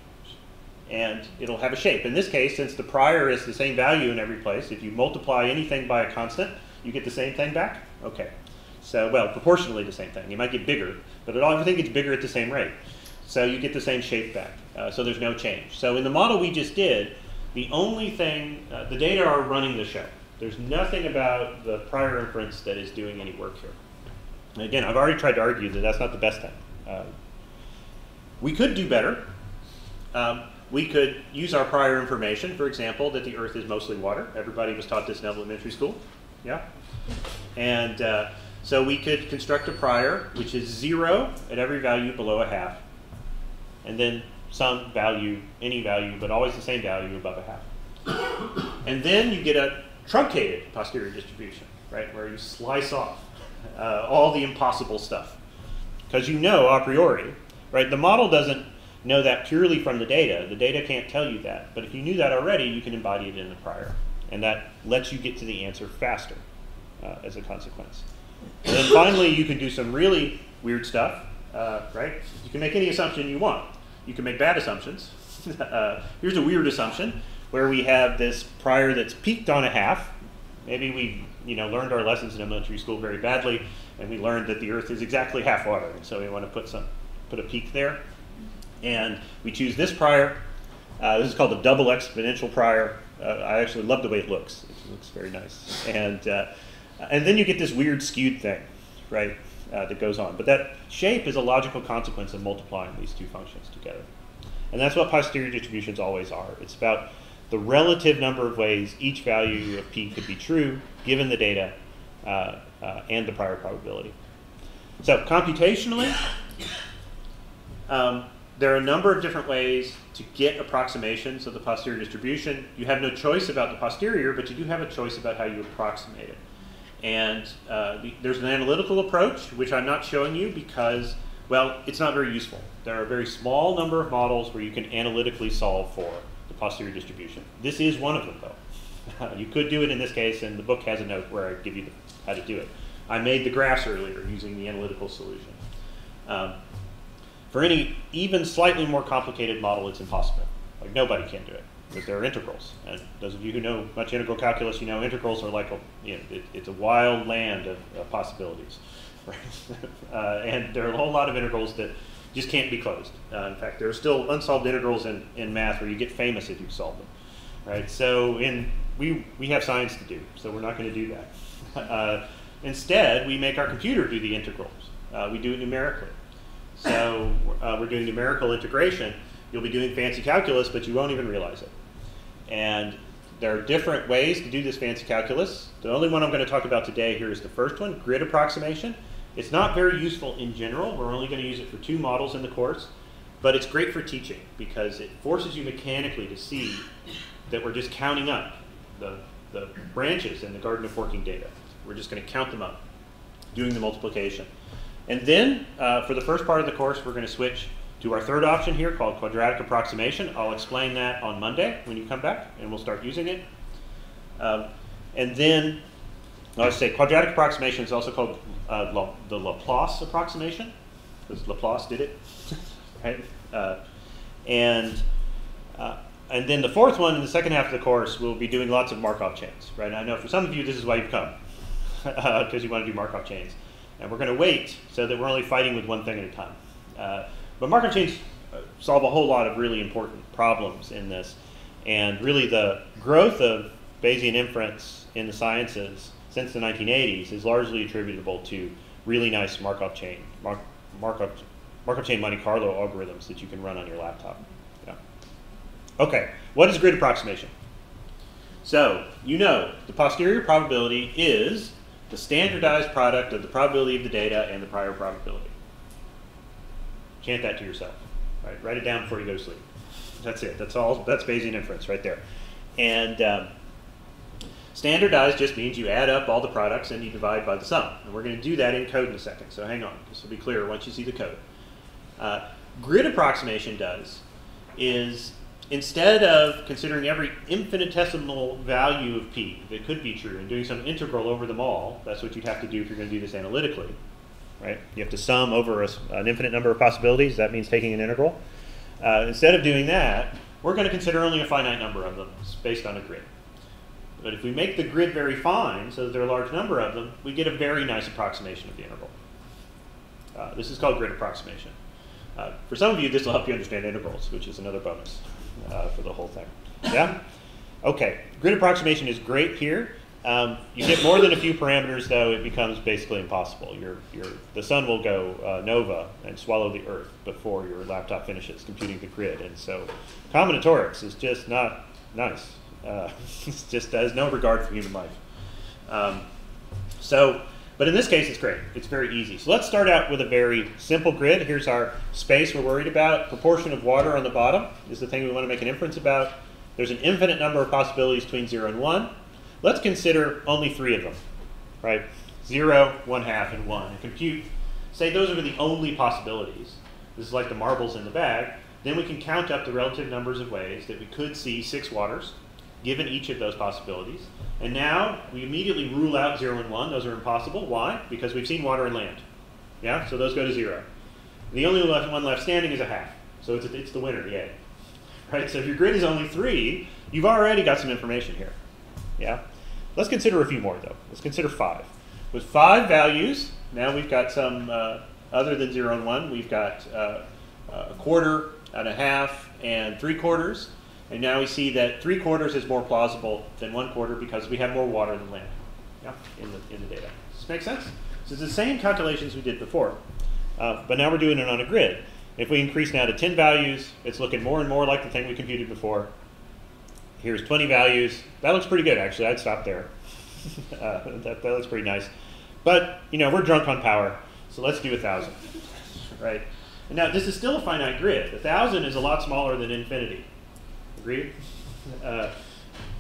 A: And it'll have a shape. In this case, since the prior is the same value in every place, if you multiply anything by a constant, you get the same thing back? Okay. So, well, proportionally the same thing. You might get bigger, but it all, everything gets bigger at the same rate. So you get the same shape back. Uh, so there's no change. So in the model we just did, the only thing, uh, the data are running the show. There's nothing about the prior inference that is doing any work here. And again, I've already tried to argue that that's not the best thing. Uh, we could do better. Um, we could use our prior information, for example, that the Earth is mostly water. Everybody was taught this in elementary school. Yeah? And uh, so we could construct a prior, which is zero at every value below a half, and then some value, any value, but always the same value above a half. And then you get a truncated posterior distribution, right, where you slice off uh, all the impossible stuff. Because you know a priori, right, the model doesn't know that purely from the data. The data can't tell you that. But if you knew that already, you can embody it in the prior. And that lets you get to the answer faster uh, as a consequence. And then finally, you can do some really weird stuff, uh, right? You can make any assumption you want. You can make bad assumptions. uh, here's a weird assumption where we have this prior that's peaked on a half. Maybe we you know, learned our lessons in elementary school very badly, and we learned that the Earth is exactly half water. And so we want to put, some, put a peak there. And we choose this prior. Uh, this is called the double exponential prior. Uh, I actually love the way it looks. It looks very nice. And, uh, and then you get this weird skewed thing, right, uh, that goes on. But that shape is a logical consequence of multiplying these two functions together. And that's what posterior distributions always are. It's about the relative number of ways each value of p could be true given the data uh, uh, and the prior probability. So computationally, um, there are a number of different ways to get approximations of the posterior distribution. You have no choice about the posterior, but you do have a choice about how you approximate it. And uh, there's an analytical approach, which I'm not showing you because, well, it's not very useful. There are a very small number of models where you can analytically solve for the posterior distribution. This is one of them, though. you could do it in this case, and the book has a note where I give you the, how to do it. I made the graphs earlier using the analytical solution. Um, for any even slightly more complicated model, it's impossible. Like nobody can do it because there are integrals. And those of you who know much integral calculus, you know integrals are like a, you know, it, it's a wild land of, of possibilities. Right? uh, and there are a whole lot of integrals that just can't be closed. Uh, in fact, there are still unsolved integrals in, in math where you get famous if you solve them. Right? So in, we, we have science to do, so we're not going to do that. Uh, instead, we make our computer do the integrals. Uh, we do it numerically. So uh, we're doing numerical integration. You'll be doing fancy calculus, but you won't even realize it. And there are different ways to do this fancy calculus. The only one I'm going to talk about today here is the first one, grid approximation. It's not very useful in general. We're only going to use it for two models in the course, but it's great for teaching because it forces you mechanically to see that we're just counting up the, the branches in the Garden of Forking data. We're just going to count them up, doing the multiplication. And then, uh, for the first part of the course, we're going to switch to our third option here called quadratic approximation. I'll explain that on Monday when you come back, and we'll start using it. Um, and then, I say quadratic approximation is also called uh, La, the Laplace approximation, because Laplace did it, right? Uh, and uh, and then the fourth one in the second half of the course, we'll be doing lots of Markov chains, right? I know for some of you this is why you've come, because you want to do Markov chains. And we're going to wait so that we're only fighting with one thing at a time. Uh, but Markov chains uh, solve a whole lot of really important problems in this. And really the growth of Bayesian inference in the sciences since the 1980s is largely attributable to really nice Markov chain, Mar Markov, Markov chain Monte Carlo algorithms that you can run on your laptop. Yeah. Okay, what is grid approximation? So, you know, the posterior probability is the standardized product of the probability of the data and the prior probability. Chant that to yourself. Right? Write it down before you go to sleep. That's it. That's all. That's Bayesian inference right there. And um, standardized just means you add up all the products and you divide by the sum. And we're going to do that in code in a second. So hang on. This will be clear once you see the code. Uh, grid approximation does is instead of considering every infinitesimal value of p that could be true and doing some integral over them all, that's what you'd have to do if you're going to do this analytically, right? You have to sum over a, an infinite number of possibilities. That means taking an integral. Uh, instead of doing that, we're going to consider only a finite number of them based on a grid. But if we make the grid very fine, so that there are a large number of them, we get a very nice approximation of the integral. Uh, this is called grid approximation. Uh, for some of you, this will help you understand integrals, which is another bonus uh, for the whole thing. Yeah? Okay, grid approximation is great here. Um, you get more than a few parameters, though, it becomes basically impossible. Your, your, the sun will go uh, nova and swallow the earth before your laptop finishes computing the grid. And so combinatorics is just not nice. Uh, it just has no regard for human life. Um, so, but in this case, it's great. It's very easy. So let's start out with a very simple grid. Here's our space we're worried about. Proportion of water on the bottom is the thing we want to make an inference about. There's an infinite number of possibilities between 0 and 1. Let's consider only three of them, right? 0, 1 half, and 1. And compute, say those are the only possibilities. This is like the marbles in the bag. Then we can count up the relative numbers of ways that we could see six waters, given each of those possibilities. And now we immediately rule out 0 and 1. Those are impossible. Why? Because we've seen water and land. Yeah? So those go to 0. The only left, one left standing is a half. So it's, it's the winner, yay. Right? So if your grid is only 3, you've already got some information here. Yeah? Let's consider a few more, though. Let's consider 5. With 5 values, now we've got some, uh, other than 0 and 1, we've got uh, a quarter and a half and 3 quarters. And now we see that three quarters is more plausible than one quarter because we have more water than land yeah, in, the, in the data. Does this make sense? So it's the same calculations we did before, uh, but now we're doing it on a grid. If we increase now to 10 values, it's looking more and more like the thing we computed before. Here's 20 values. That looks pretty good, actually. I'd stop there. uh, that, that looks pretty nice. But, you know, we're drunk on power, so let's do 1,000, right? And now, this is still a finite grid. 1,000 is a lot smaller than infinity. Agreed? Uh,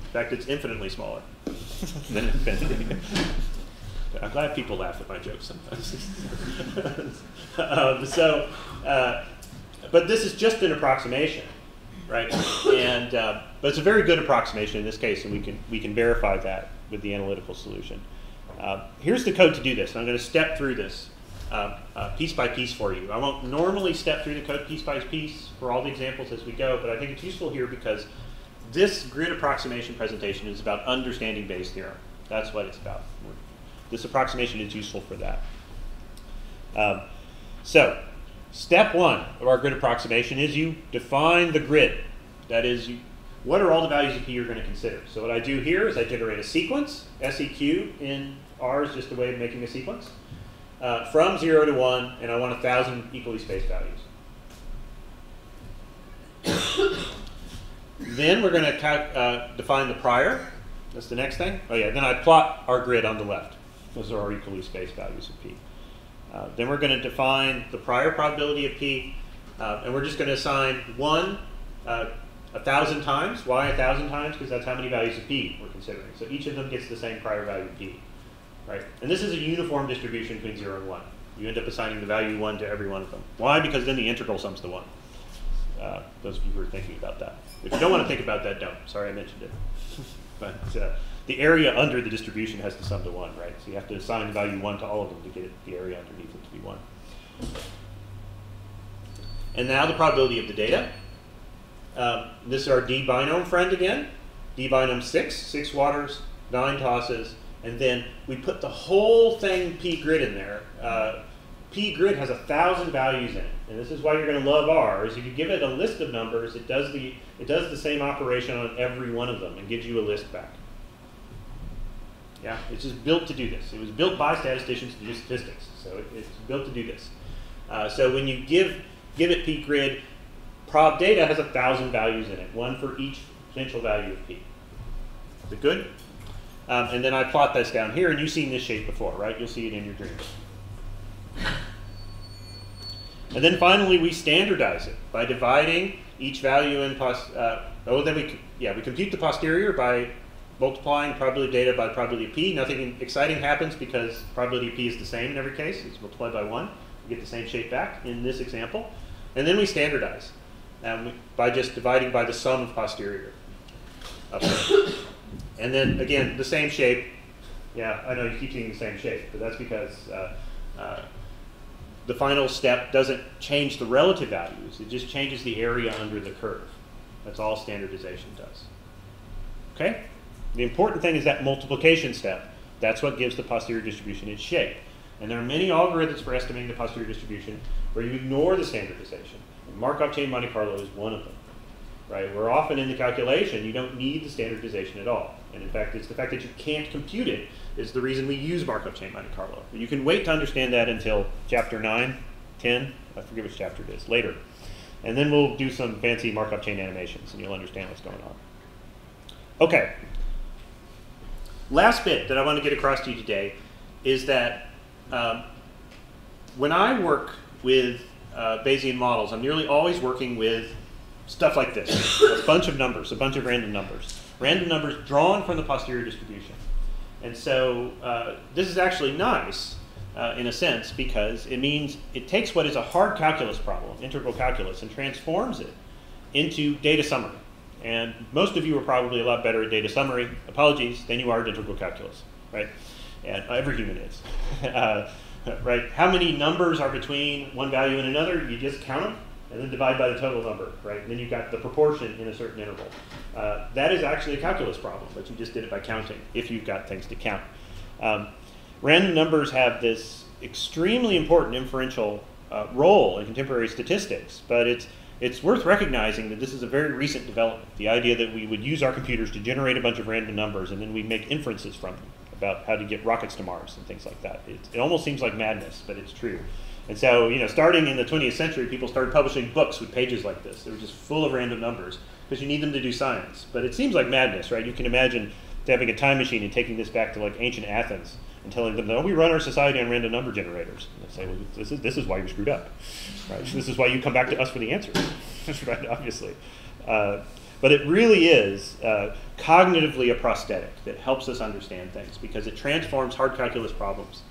A: in fact, it's infinitely smaller than infinity. I'm glad people laugh at my jokes sometimes. um, so, uh, but this is just an approximation, right? And uh, but it's a very good approximation in this case, and we can we can verify that with the analytical solution. Uh, here's the code to do this. I'm going to step through this uh, uh, piece by piece for you. I won't normally step through the code piece by piece for all the examples as we go, but I think it's useful here because this grid approximation presentation is about understanding Bayes' theorem. That's what it's about. This approximation is useful for that. Um, so, step one of our grid approximation is you define the grid. That is, you, what are all the values of p you're going to consider? So what I do here is I generate a sequence. SEQ in R is just a way of making a sequence uh, from 0 to 1, and I want 1,000 equally spaced values. then we're going to uh, define the prior. That's the next thing. Oh yeah, then I plot our grid on the left. Those are our equally spaced values of p. Uh, then we're going to define the prior probability of p, uh, and we're just going to assign 1 uh, a thousand times. Why a thousand times? Because that's how many values of p we're considering. So each of them gets the same prior value of p right? And this is a uniform distribution between 0 and 1. You end up assigning the value 1 to every one of them. Why? Because then the integral sums to 1. Uh, those of you who are thinking about that. If you don't want to think about that, don't. Sorry I mentioned it. but uh, the area under the distribution has to sum to 1, right? So you have to assign the value 1 to all of them to get it, the area underneath it to be 1. And now the probability of the data. Um, this is our D binom friend again. D binom 6, 6 waters, 9 tosses, and then we put the whole thing P grid in there. Uh, P grid has a thousand values in it, and this is why you're going to love R. Is if you give it a list of numbers, it does the it does the same operation on every one of them and gives you a list back. Yeah, it's just built to do this. It was built by statisticians to do statistics, so it, it's built to do this. Uh, so when you give give it P grid, prob data has a thousand values in it, one for each potential value of P. Is it good? Um, and then I plot this down here, and you've seen this shape before, right? You'll see it in your dreams. And then finally, we standardize it by dividing each value in pos. Uh, oh, then we yeah we compute the posterior by multiplying probability data by probability p. Nothing exciting happens because probability p is the same in every case. It's multiplied by one. We get the same shape back in this example, and then we standardize um, by just dividing by the sum of posterior. And then again, the same shape. Yeah, I know you keep seeing the same shape, but that's because. Uh, uh, the final step doesn't change the relative values, it just changes the area under the curve. That's all standardization does. Okay? The important thing is that multiplication step. That's what gives the posterior distribution its shape. And there are many algorithms for estimating the posterior distribution where you ignore the standardization. And Markov chain Monte Carlo is one of them. Right? Where often in the calculation you don't need the standardization at all. And in fact, it's the fact that you can't compute it is the reason we use Markov chain Monte Carlo. You can wait to understand that until chapter 9, 10, I forget which chapter it is, later. And then we'll do some fancy Markov chain animations and you'll understand what's going on. Okay. Last bit that I want to get across to you today is that um, when I work with uh, Bayesian models, I'm nearly always working with stuff like this a bunch of numbers, a bunch of random numbers. Random numbers drawn from the posterior distribution. And so uh, this is actually nice uh, in a sense because it means it takes what is a hard calculus problem, integral calculus, and transforms it into data summary. And most of you are probably a lot better at data summary, apologies, than you are at integral calculus, right? And every human is. uh, right? How many numbers are between one value and another? You just count them and then divide by the total number, right? And then you've got the proportion in a certain interval. Uh, that is actually a calculus problem, but you just did it by counting, if you've got things to count. Um, random numbers have this extremely important inferential uh, role in contemporary statistics, but it's it's worth recognizing that this is a very recent development. The idea that we would use our computers to generate a bunch of random numbers and then we make inferences from them about how to get rockets to Mars and things like that. It, it almost seems like madness, but it's true. And so, you know, starting in the 20th century, people started publishing books with pages like this. They were just full of random numbers because you need them to do science. But it seems like madness, right? You can imagine having a time machine and taking this back to like ancient Athens and telling them, no, we run our society on random number generators. And they say, well, this is, this is why you're screwed up, right? This is why you come back to us for the answers, right? Obviously. Uh, but it really is uh, cognitively a prosthetic that helps us understand things because it transforms hard calculus problems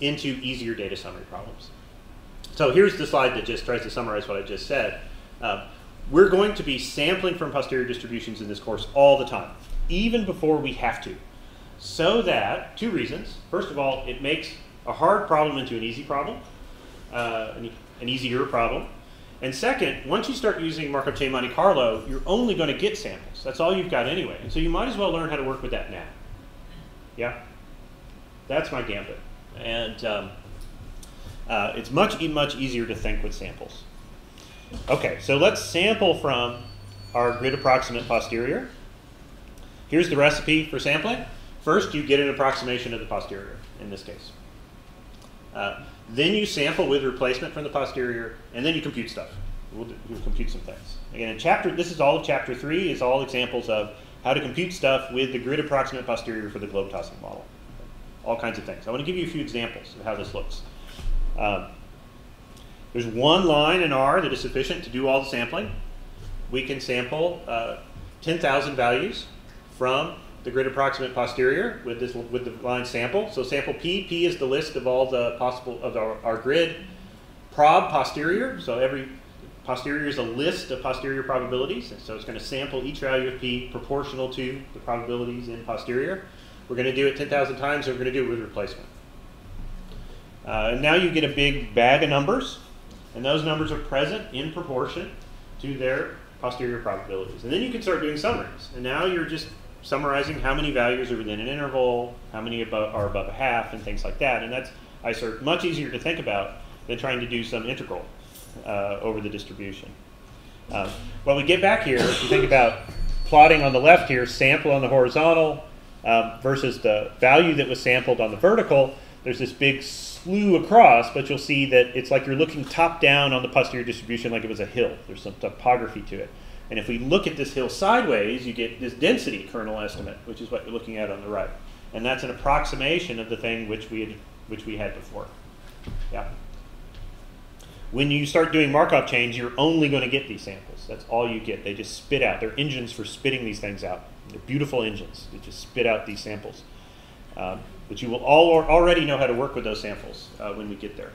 A: into easier data summary problems. So here's the slide that just tries to summarize what I just said. Um, we're going to be sampling from posterior distributions in this course all the time, even before we have to. So that, two reasons. First of all, it makes a hard problem into an easy problem, uh, an, easier problem. And second, once you start using Markov chain Monte Carlo, you're only going to get samples. That's all you've got anyway. And so you might as well learn how to work with that now. Yeah? That's my gambit. And um, uh, it's much, much easier to think with samples. Okay, so let's sample from our grid approximate posterior. Here's the recipe for sampling. First, you get an approximation of the posterior, in this case. Uh, then you sample with replacement from the posterior, and then you compute stuff. We'll, do, we'll compute some things. Again, in chapter, this is all of chapter three, is all examples of how to compute stuff with the grid approximate posterior for the globe tossing model. All kinds of things. I want to give you a few examples of how this looks. Um, there's one line in R that is sufficient to do all the sampling. We can sample uh, 10,000 values from the grid approximate posterior with this with the line sample. So sample P, P is the list of all the possible of our, our grid. Prob posterior, so every posterior is a list of posterior probabilities, and so it's going to sample each value of P proportional to the probabilities in posterior. We're going to do it 10,000 times, and we're going to do it with replacement. Uh, and now you get a big bag of numbers, and those numbers are present in proportion to their posterior probabilities. And then you can start doing summaries. And now you're just summarizing how many values are within an interval, how many above, are above a half, and things like that. And that's ICER much easier to think about than trying to do some integral uh, over the distribution. Um, when we get back here, if you think about plotting on the left here, sample on the horizontal um, versus the value that was sampled on the vertical, there's this big slew across, but you'll see that it's like you're looking top down on the posterior distribution like it was a hill. There's some topography to it. And if we look at this hill sideways, you get this density kernel estimate, which is what you're looking at on the right. And that's an approximation of the thing which we had, which we had before. Yeah. When you start doing Markov chains, you're only going to get these samples. That's all you get. They just spit out. They're engines for spitting these things out. They're beautiful engines. They just spit out these samples. Um, but you will all already know how to work with those samples uh, when we get there.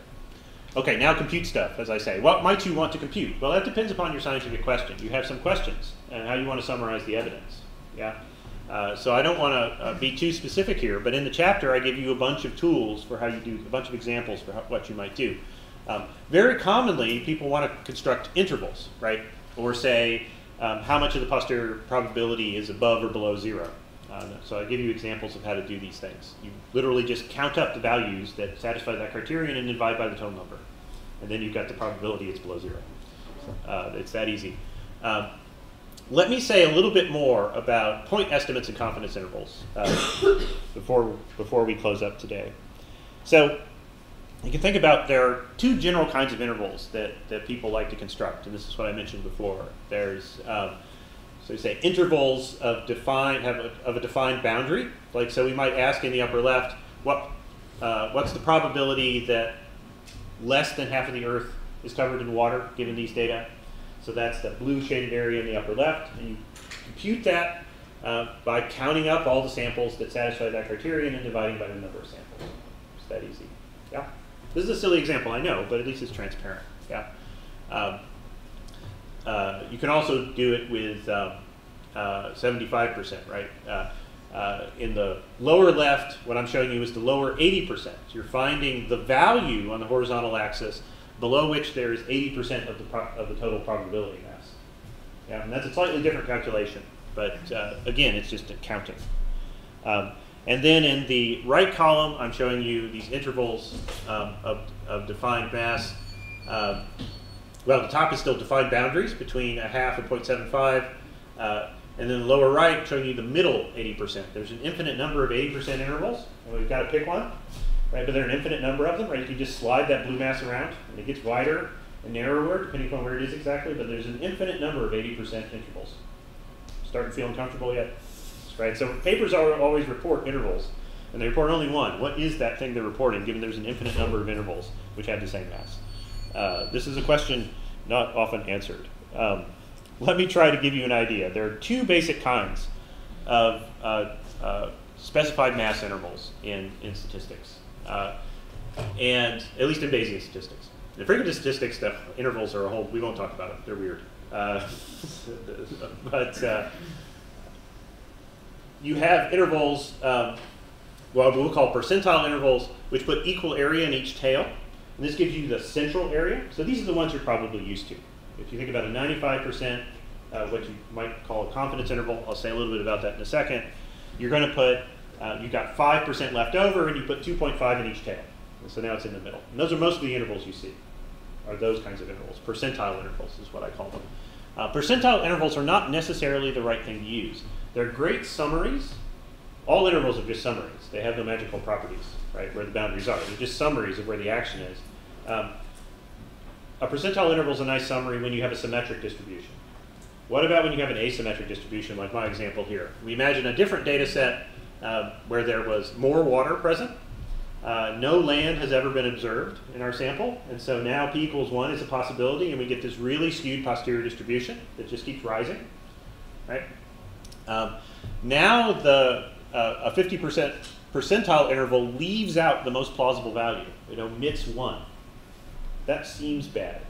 A: Okay, now compute stuff, as I say. What might you want to compute? Well, that depends upon your scientific question. You have some questions and how you want to summarize the evidence. Yeah. Uh, so I don't want to uh, be too specific here, but in the chapter I give you a bunch of tools for how you do, a bunch of examples for how, what you might do. Um, very commonly, people want to construct intervals, right? Or say um, how much of the posterior probability is above or below zero. Uh, so I give you examples of how to do these things. You literally just count up the values that satisfy that criterion and divide by the total number. And then you've got the probability it's below zero. Uh, it's that easy. Um, let me say a little bit more about point estimates and confidence intervals uh, before, before we close up today. So you can think about there are two general kinds of intervals that, that people like to construct, and this is what I mentioned before. There's um, so you say intervals of defined have a, of a defined boundary. Like so, we might ask in the upper left, what uh, what's the probability that less than half of the Earth is covered in water, given these data? So that's the blue shaded area in the upper left, and you compute that uh, by counting up all the samples that satisfy that criterion and dividing by the number of samples. It's that easy. Yeah. This is a silly example, I know, but at least it's transparent. Yeah. Um, uh, you can also do it with 75%, um, uh, right? Uh, uh, in the lower left, what I'm showing you is the lower 80%. You're finding the value on the horizontal axis below which there is 80% of the, of the total probability mass. Yeah, and that's a slightly different calculation, but uh, again, it's just a counting. Um, and then in the right column, I'm showing you these intervals um, of, of defined mass. Um, well, the top is still defined boundaries between a half and 0.75. Uh, and then the lower right showing you the middle 80%. There's an infinite number of 80% intervals, and we've got to pick one, right? But there are an infinite number of them, right? You can just slide that blue mass around, and it gets wider and narrower depending on where it is exactly, but there's an infinite number of 80% intervals. Starting feeling comfortable yet? Right, so papers are, always report intervals, and they report only one. What is that thing they're reporting, given there's an infinite number of intervals which have the same mass? Uh, this is a question not often answered. Um, let me try to give you an idea. There are two basic kinds of uh, uh, specified mass intervals in, in statistics, uh, and at least in Bayesian statistics. In frequentist statistics, the intervals are a whole, we won't talk about it, they're weird. Uh, but you have intervals, um, well, we'll call percentile intervals, which put equal area in each tail. And this gives you the central area. So these are the ones you're probably used to. If you think about a 95%, uh, what you might call a confidence interval, I'll say a little bit about that in a second, you're going to put, uh, you've got 5% left over, and you put 2.5 in each tail. And so now it's in the middle. And those are most of the intervals you see, are those kinds of intervals. Percentile intervals is what I call them. Uh, percentile intervals are not necessarily the right thing to use. They're great summaries. All intervals are just summaries. They have no magical properties, right, where the boundaries are. They're just summaries of where the action is. Um, a percentile interval is a nice summary when you have a symmetric distribution. What about when you have an asymmetric distribution, like my example here? We imagine a different data set uh, where there was more water present. Uh, no land has ever been observed in our sample, and so now p equals 1 is a possibility, and we get this really skewed posterior distribution that just keeps rising, right? Um, Now the uh, a 50% percentile interval leaves out the most plausible value. It omits one. That seems bad,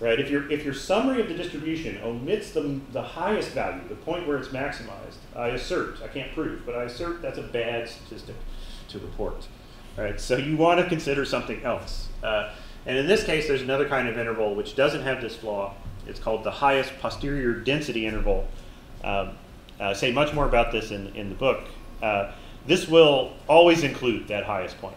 A: right? If, your if your summary of the distribution omits the, the highest value, the point where it's maximized, I assert, I can't prove, but I assert that's a bad statistic to report. Right? So you want to consider something else. Uh, and in this case, there's another kind of interval which doesn't have this flaw. It's called the highest posterior density interval. Um, I say much more about this in, in the book. Uh, this will always include that highest point.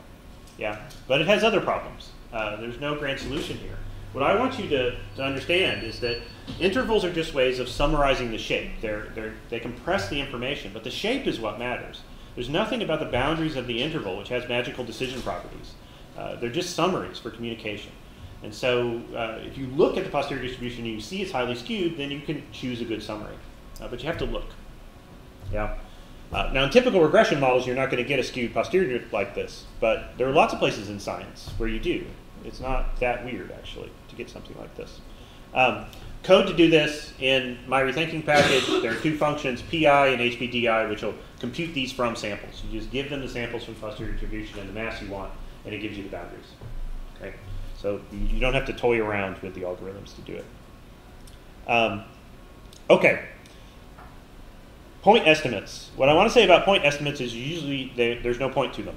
A: Yeah, but it has other problems. Uh, there's no grand solution here. What I want you to, to understand is that intervals are just ways of summarizing the shape. They're, they're, they compress the information, but the shape is what matters. There's nothing about the boundaries of the interval which has magical decision properties. Uh, they're just summaries for communication. And so uh, if you look at the posterior distribution and you see it's highly skewed, then you can choose a good summary. Uh, but you have to look. Yeah. Uh, now, in typical regression models, you're not going to get a skewed posterior like this, but there are lots of places in science where you do. It's not that weird, actually, to get something like this. Um, code to do this in my rethinking package. There are two functions, PI and HPDI, which will compute these from samples. You just give them the samples from posterior distribution and the mass you want, and it gives you the boundaries. Okay, so you don't have to toy around with the algorithms to do it. Um, okay, point estimates. What I want to say about point estimates is usually they, there's no point to them.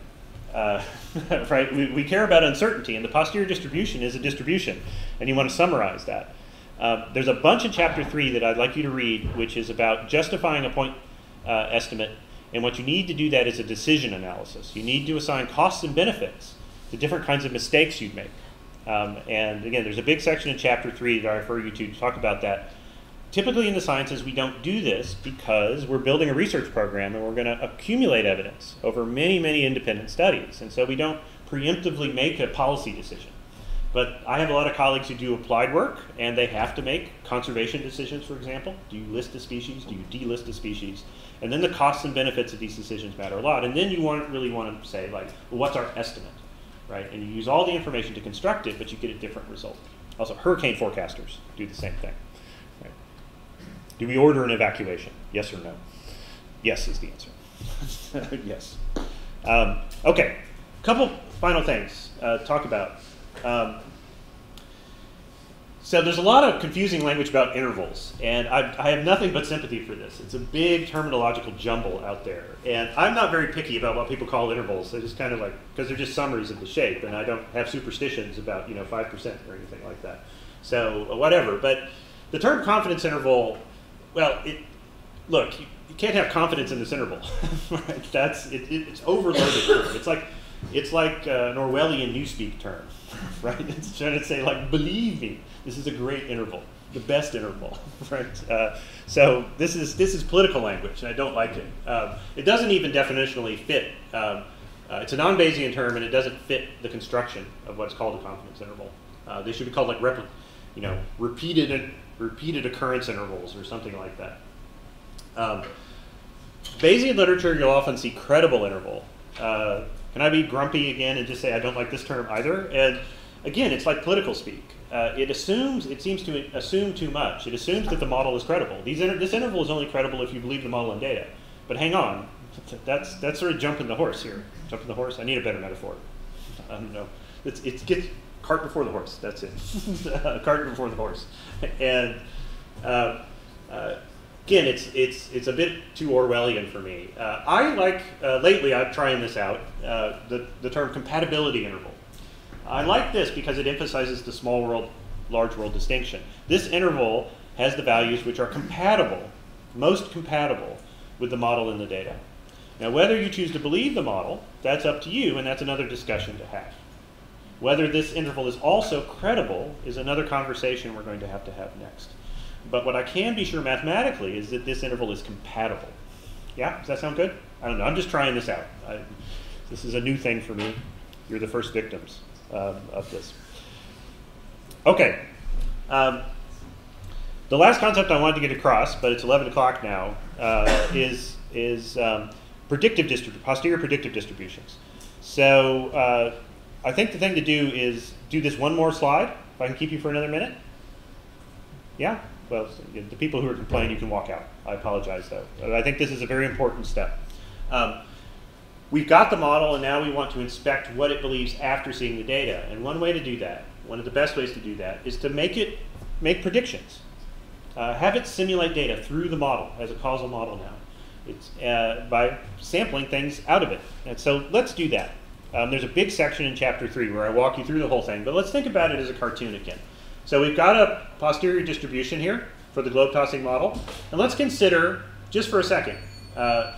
A: Uh, right? We, we, care about uncertainty, and the posterior distribution is a distribution, and you want to summarize that. Uh, there's a bunch in chapter three that I'd like you to read, which is about justifying a point uh, estimate. And what you need to do that is a decision analysis. You need to assign costs and benefits to different kinds of mistakes you'd make. Um, and again, there's a big section in chapter three that I refer you to to talk about that. Typically in the sciences, we don't do this because we're building a research program and we're going to accumulate evidence over many, many independent studies. And so we don't preemptively make a policy decision. But I have a lot of colleagues who do applied work and they have to make conservation decisions, for example. Do you list a species? Do you delist a species? And then the costs and benefits of these decisions matter a lot. And then you want, really want to say, like, well, what's our estimate? Right? And you use all the information to construct it, but you get a different result. Also, hurricane forecasters do the same thing. Do we order an evacuation? Yes or no? Yes is the answer. yes. Um, okay, couple final things uh, talk about. Um, so there's a lot of confusing language about intervals, and I, I, have nothing but sympathy for this. It's a big terminological jumble out there, and I'm not very picky about what people call intervals. They're just kind of like because they're just summaries of the shape, and I don't have superstitions about you know five percent or anything like that. So whatever. But the term confidence interval well, it, look, you, you, can't have confidence in this interval. right? That's it, it, it's overloaded. It's like it's like an Orwellian newspeak term, right? It's trying to say like, believe me, this is a great interval, the best interval, right? Uh, so this is this is political language, and I don't like it. Um, it doesn't even definitionally fit. Um, uh, it's a non-Bayesian term, and it doesn't fit the construction of what's called a confidence interval. Uh, they should be called like you know, repeated repeated occurrence intervals or something like that. Um, Bayesian literature, you'll often see credible interval. Uh, can I be grumpy again and just say I don't like this term either? And again, it's like political speak. Uh, it assumes, it seems to assume too much. It assumes that the model is credible. These inter this interval is only credible if you believe the model and data. But hang on, that's that's sort of jumping the horse here. Jumping the horse. I need a better metaphor. I don't know. It's it gets cart before the horse. That's it. cart before the horse. And uh, uh, again, it's it's it's a bit too Orwellian for me. Uh, I like uh, lately. I'm trying this out. Uh, the the term compatibility interval. I like this because it emphasizes the small world, large world distinction. This interval has the values which are compatible, most compatible with the model and the data. Now, whether you choose to believe the model, that's up to you, and that's another discussion to have. Whether this interval is also credible is another conversation we're going to have to have next. But what I can be sure mathematically is that this interval is compatible. Yeah, does that sound good? I don't know. I'm just trying this out. I, this is a new thing for me. You're the first victims um, of this. Okay. Um, the last concept I wanted to get across, but it's 11 o'clock now, uh, is is um, predictive distribu- posterior predictive distributions. So uh, I think the thing to do is do this one more slide, if I can keep you for another minute. Yeah? Well, the people who are complaining, you can walk out. I apologize though. But I think this is a very important step. Um, we've got the model and now we want to inspect what it believes after seeing the data. And one way to do that, one of the best ways to do that, is to make it make predictions. Uh, have it simulate data through the model as a causal model now. It's uh, by sampling things out of it. And so let's do that. Um, there's a big section in chapter three where I walk you through the whole thing, but let's think about it as a cartoon again. So we've got a posterior distribution here for the globe tossing model, and let's consider, just for a second, uh,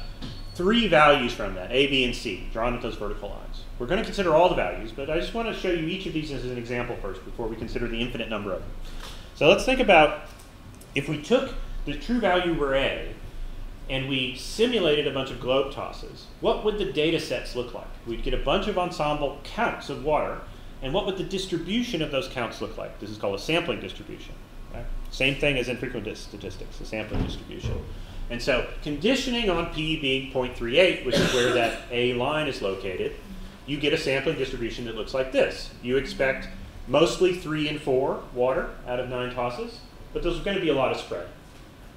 A: three values from that, A, B, and C, drawn with those vertical lines. We're going to consider all the values, but I just want to show you each of these as an example first before we consider the infinite number of them. So let's think about if we took the true value were A and we simulated a bunch of globe tosses, what would the data sets look like? We'd get a bunch of ensemble counts of water, and what would the distribution of those counts look like? This is called a sampling distribution. Right? Same thing as in frequentist statistics, a sampling distribution. And so conditioning on P being 0.38, which is where that A line is located, you get a sampling distribution that looks like this. You expect mostly 3 and 4 water out of 9 tosses, but there's going to be a lot of spread,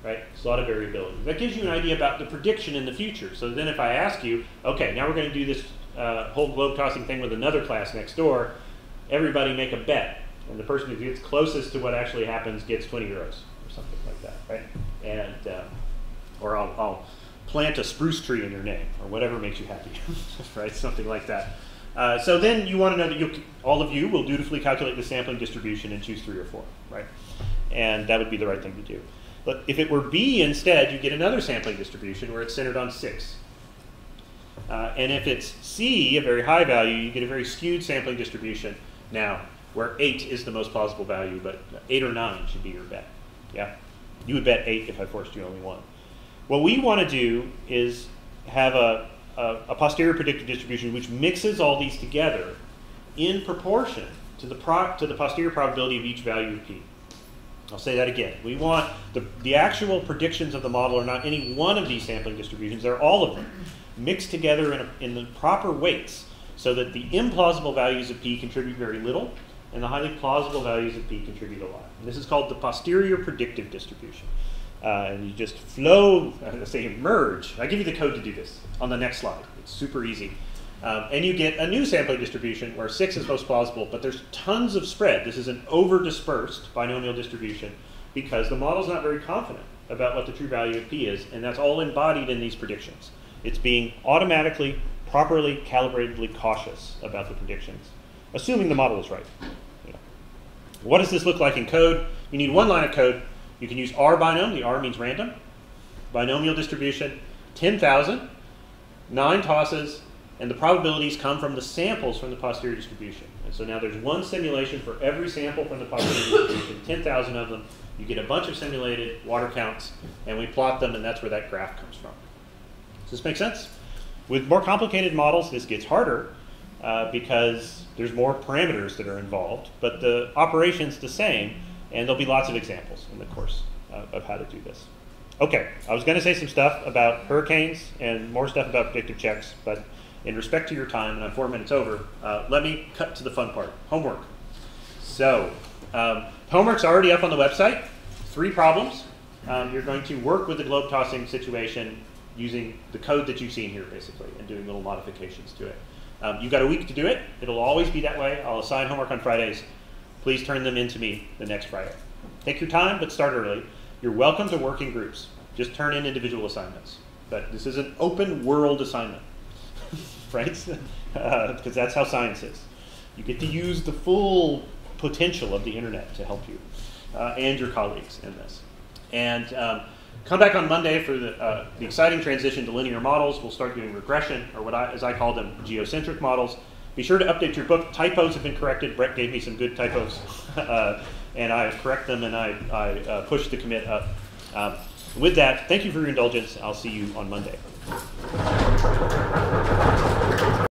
A: right? There's a lot of variability. That gives you an idea about the prediction in the future. So then if I ask you, okay, now we're going to do this uh, whole globe tossing thing with another class next door, everybody make a bet. And the person who gets closest to what actually happens gets 20 euros or something like that, right? And, uh, or I'll, I'll plant a spruce tree in your name or whatever makes you happy, right? Something like that. Uh, so then you want to know that you, all of you will dutifully calculate the sampling distribution and choose three or four, right? And that would be the right thing to do. But if it were B instead, you get another sampling distribution where it's centered on six. Uh, and if it's C, a very high value, you get a very skewed sampling distribution now, where eight is the most plausible value, but eight or nine should be your bet. Yeah? You would bet eight if I forced you only one. What we want to do is have a, a, a posterior predictive distribution which mixes all these together in proportion to the, pro, to the posterior probability of each value of p. I'll say that again. We want the, the actual predictions of the model are not any one of these sampling distributions, they're all of them mixed together in, a, in the proper weights so that the implausible values of p contribute very little and the highly plausible values of p contribute a lot. And this is called the posterior predictive distribution. Uh, and you just flow, I say merge. I give you the code to do this on the next slide. It's super easy. Um, and you get a new sampling distribution where 6 is most plausible, but there's tons of spread. This is an over-dispersed binomial distribution because the model's not very confident about what the true value of p is, and that's all embodied in these predictions. It's being automatically, properly, calibratedly cautious about the predictions, assuming the model is right. What does this look like in code? You need one line of code. You can use R binom, the R means random, binomial distribution, 10,000, nine tosses, and the probabilities come from the samples from the posterior distribution. And so now there's one simulation for every sample from the posterior distribution, 10,000 of them. You get a bunch of simulated water counts, and we plot them, and that's where that graph comes from. Does this make sense? With more complicated models, this gets harder uh, because there's more parameters that are involved, but the operation's the same, and there'll be lots of examples in the course uh, of how to do this. Okay, I was going to say some stuff about hurricanes and more stuff about predictive checks, but in respect to your time, and I'm four minutes over, uh, let me cut to the fun part, homework. So, um, homework's already up on the website. Three problems. Um, you're going to work with the globe tossing situation using the code that you've seen here, basically, and doing little modifications to it. Um, you've got a week to do it. It'll always be that way. I'll assign homework on Fridays. Please turn them in to me the next Friday. Take your time, but start early. You're welcome to work in groups. Just turn in individual assignments. But this is an open world assignment, right? Because uh, that's how science is. You get to use the full potential of the internet to help you uh, and your colleagues in this. And um, Come back on Monday for the, uh, the exciting transition to linear models. We'll start doing regression, or what I, as I call them, geocentric models. Be sure to update your book. Typos have been corrected. Brett gave me some good typos, uh, and I correct them and I, I uh, push the commit up. Um, with that, thank you for your indulgence. I'll see you on Monday.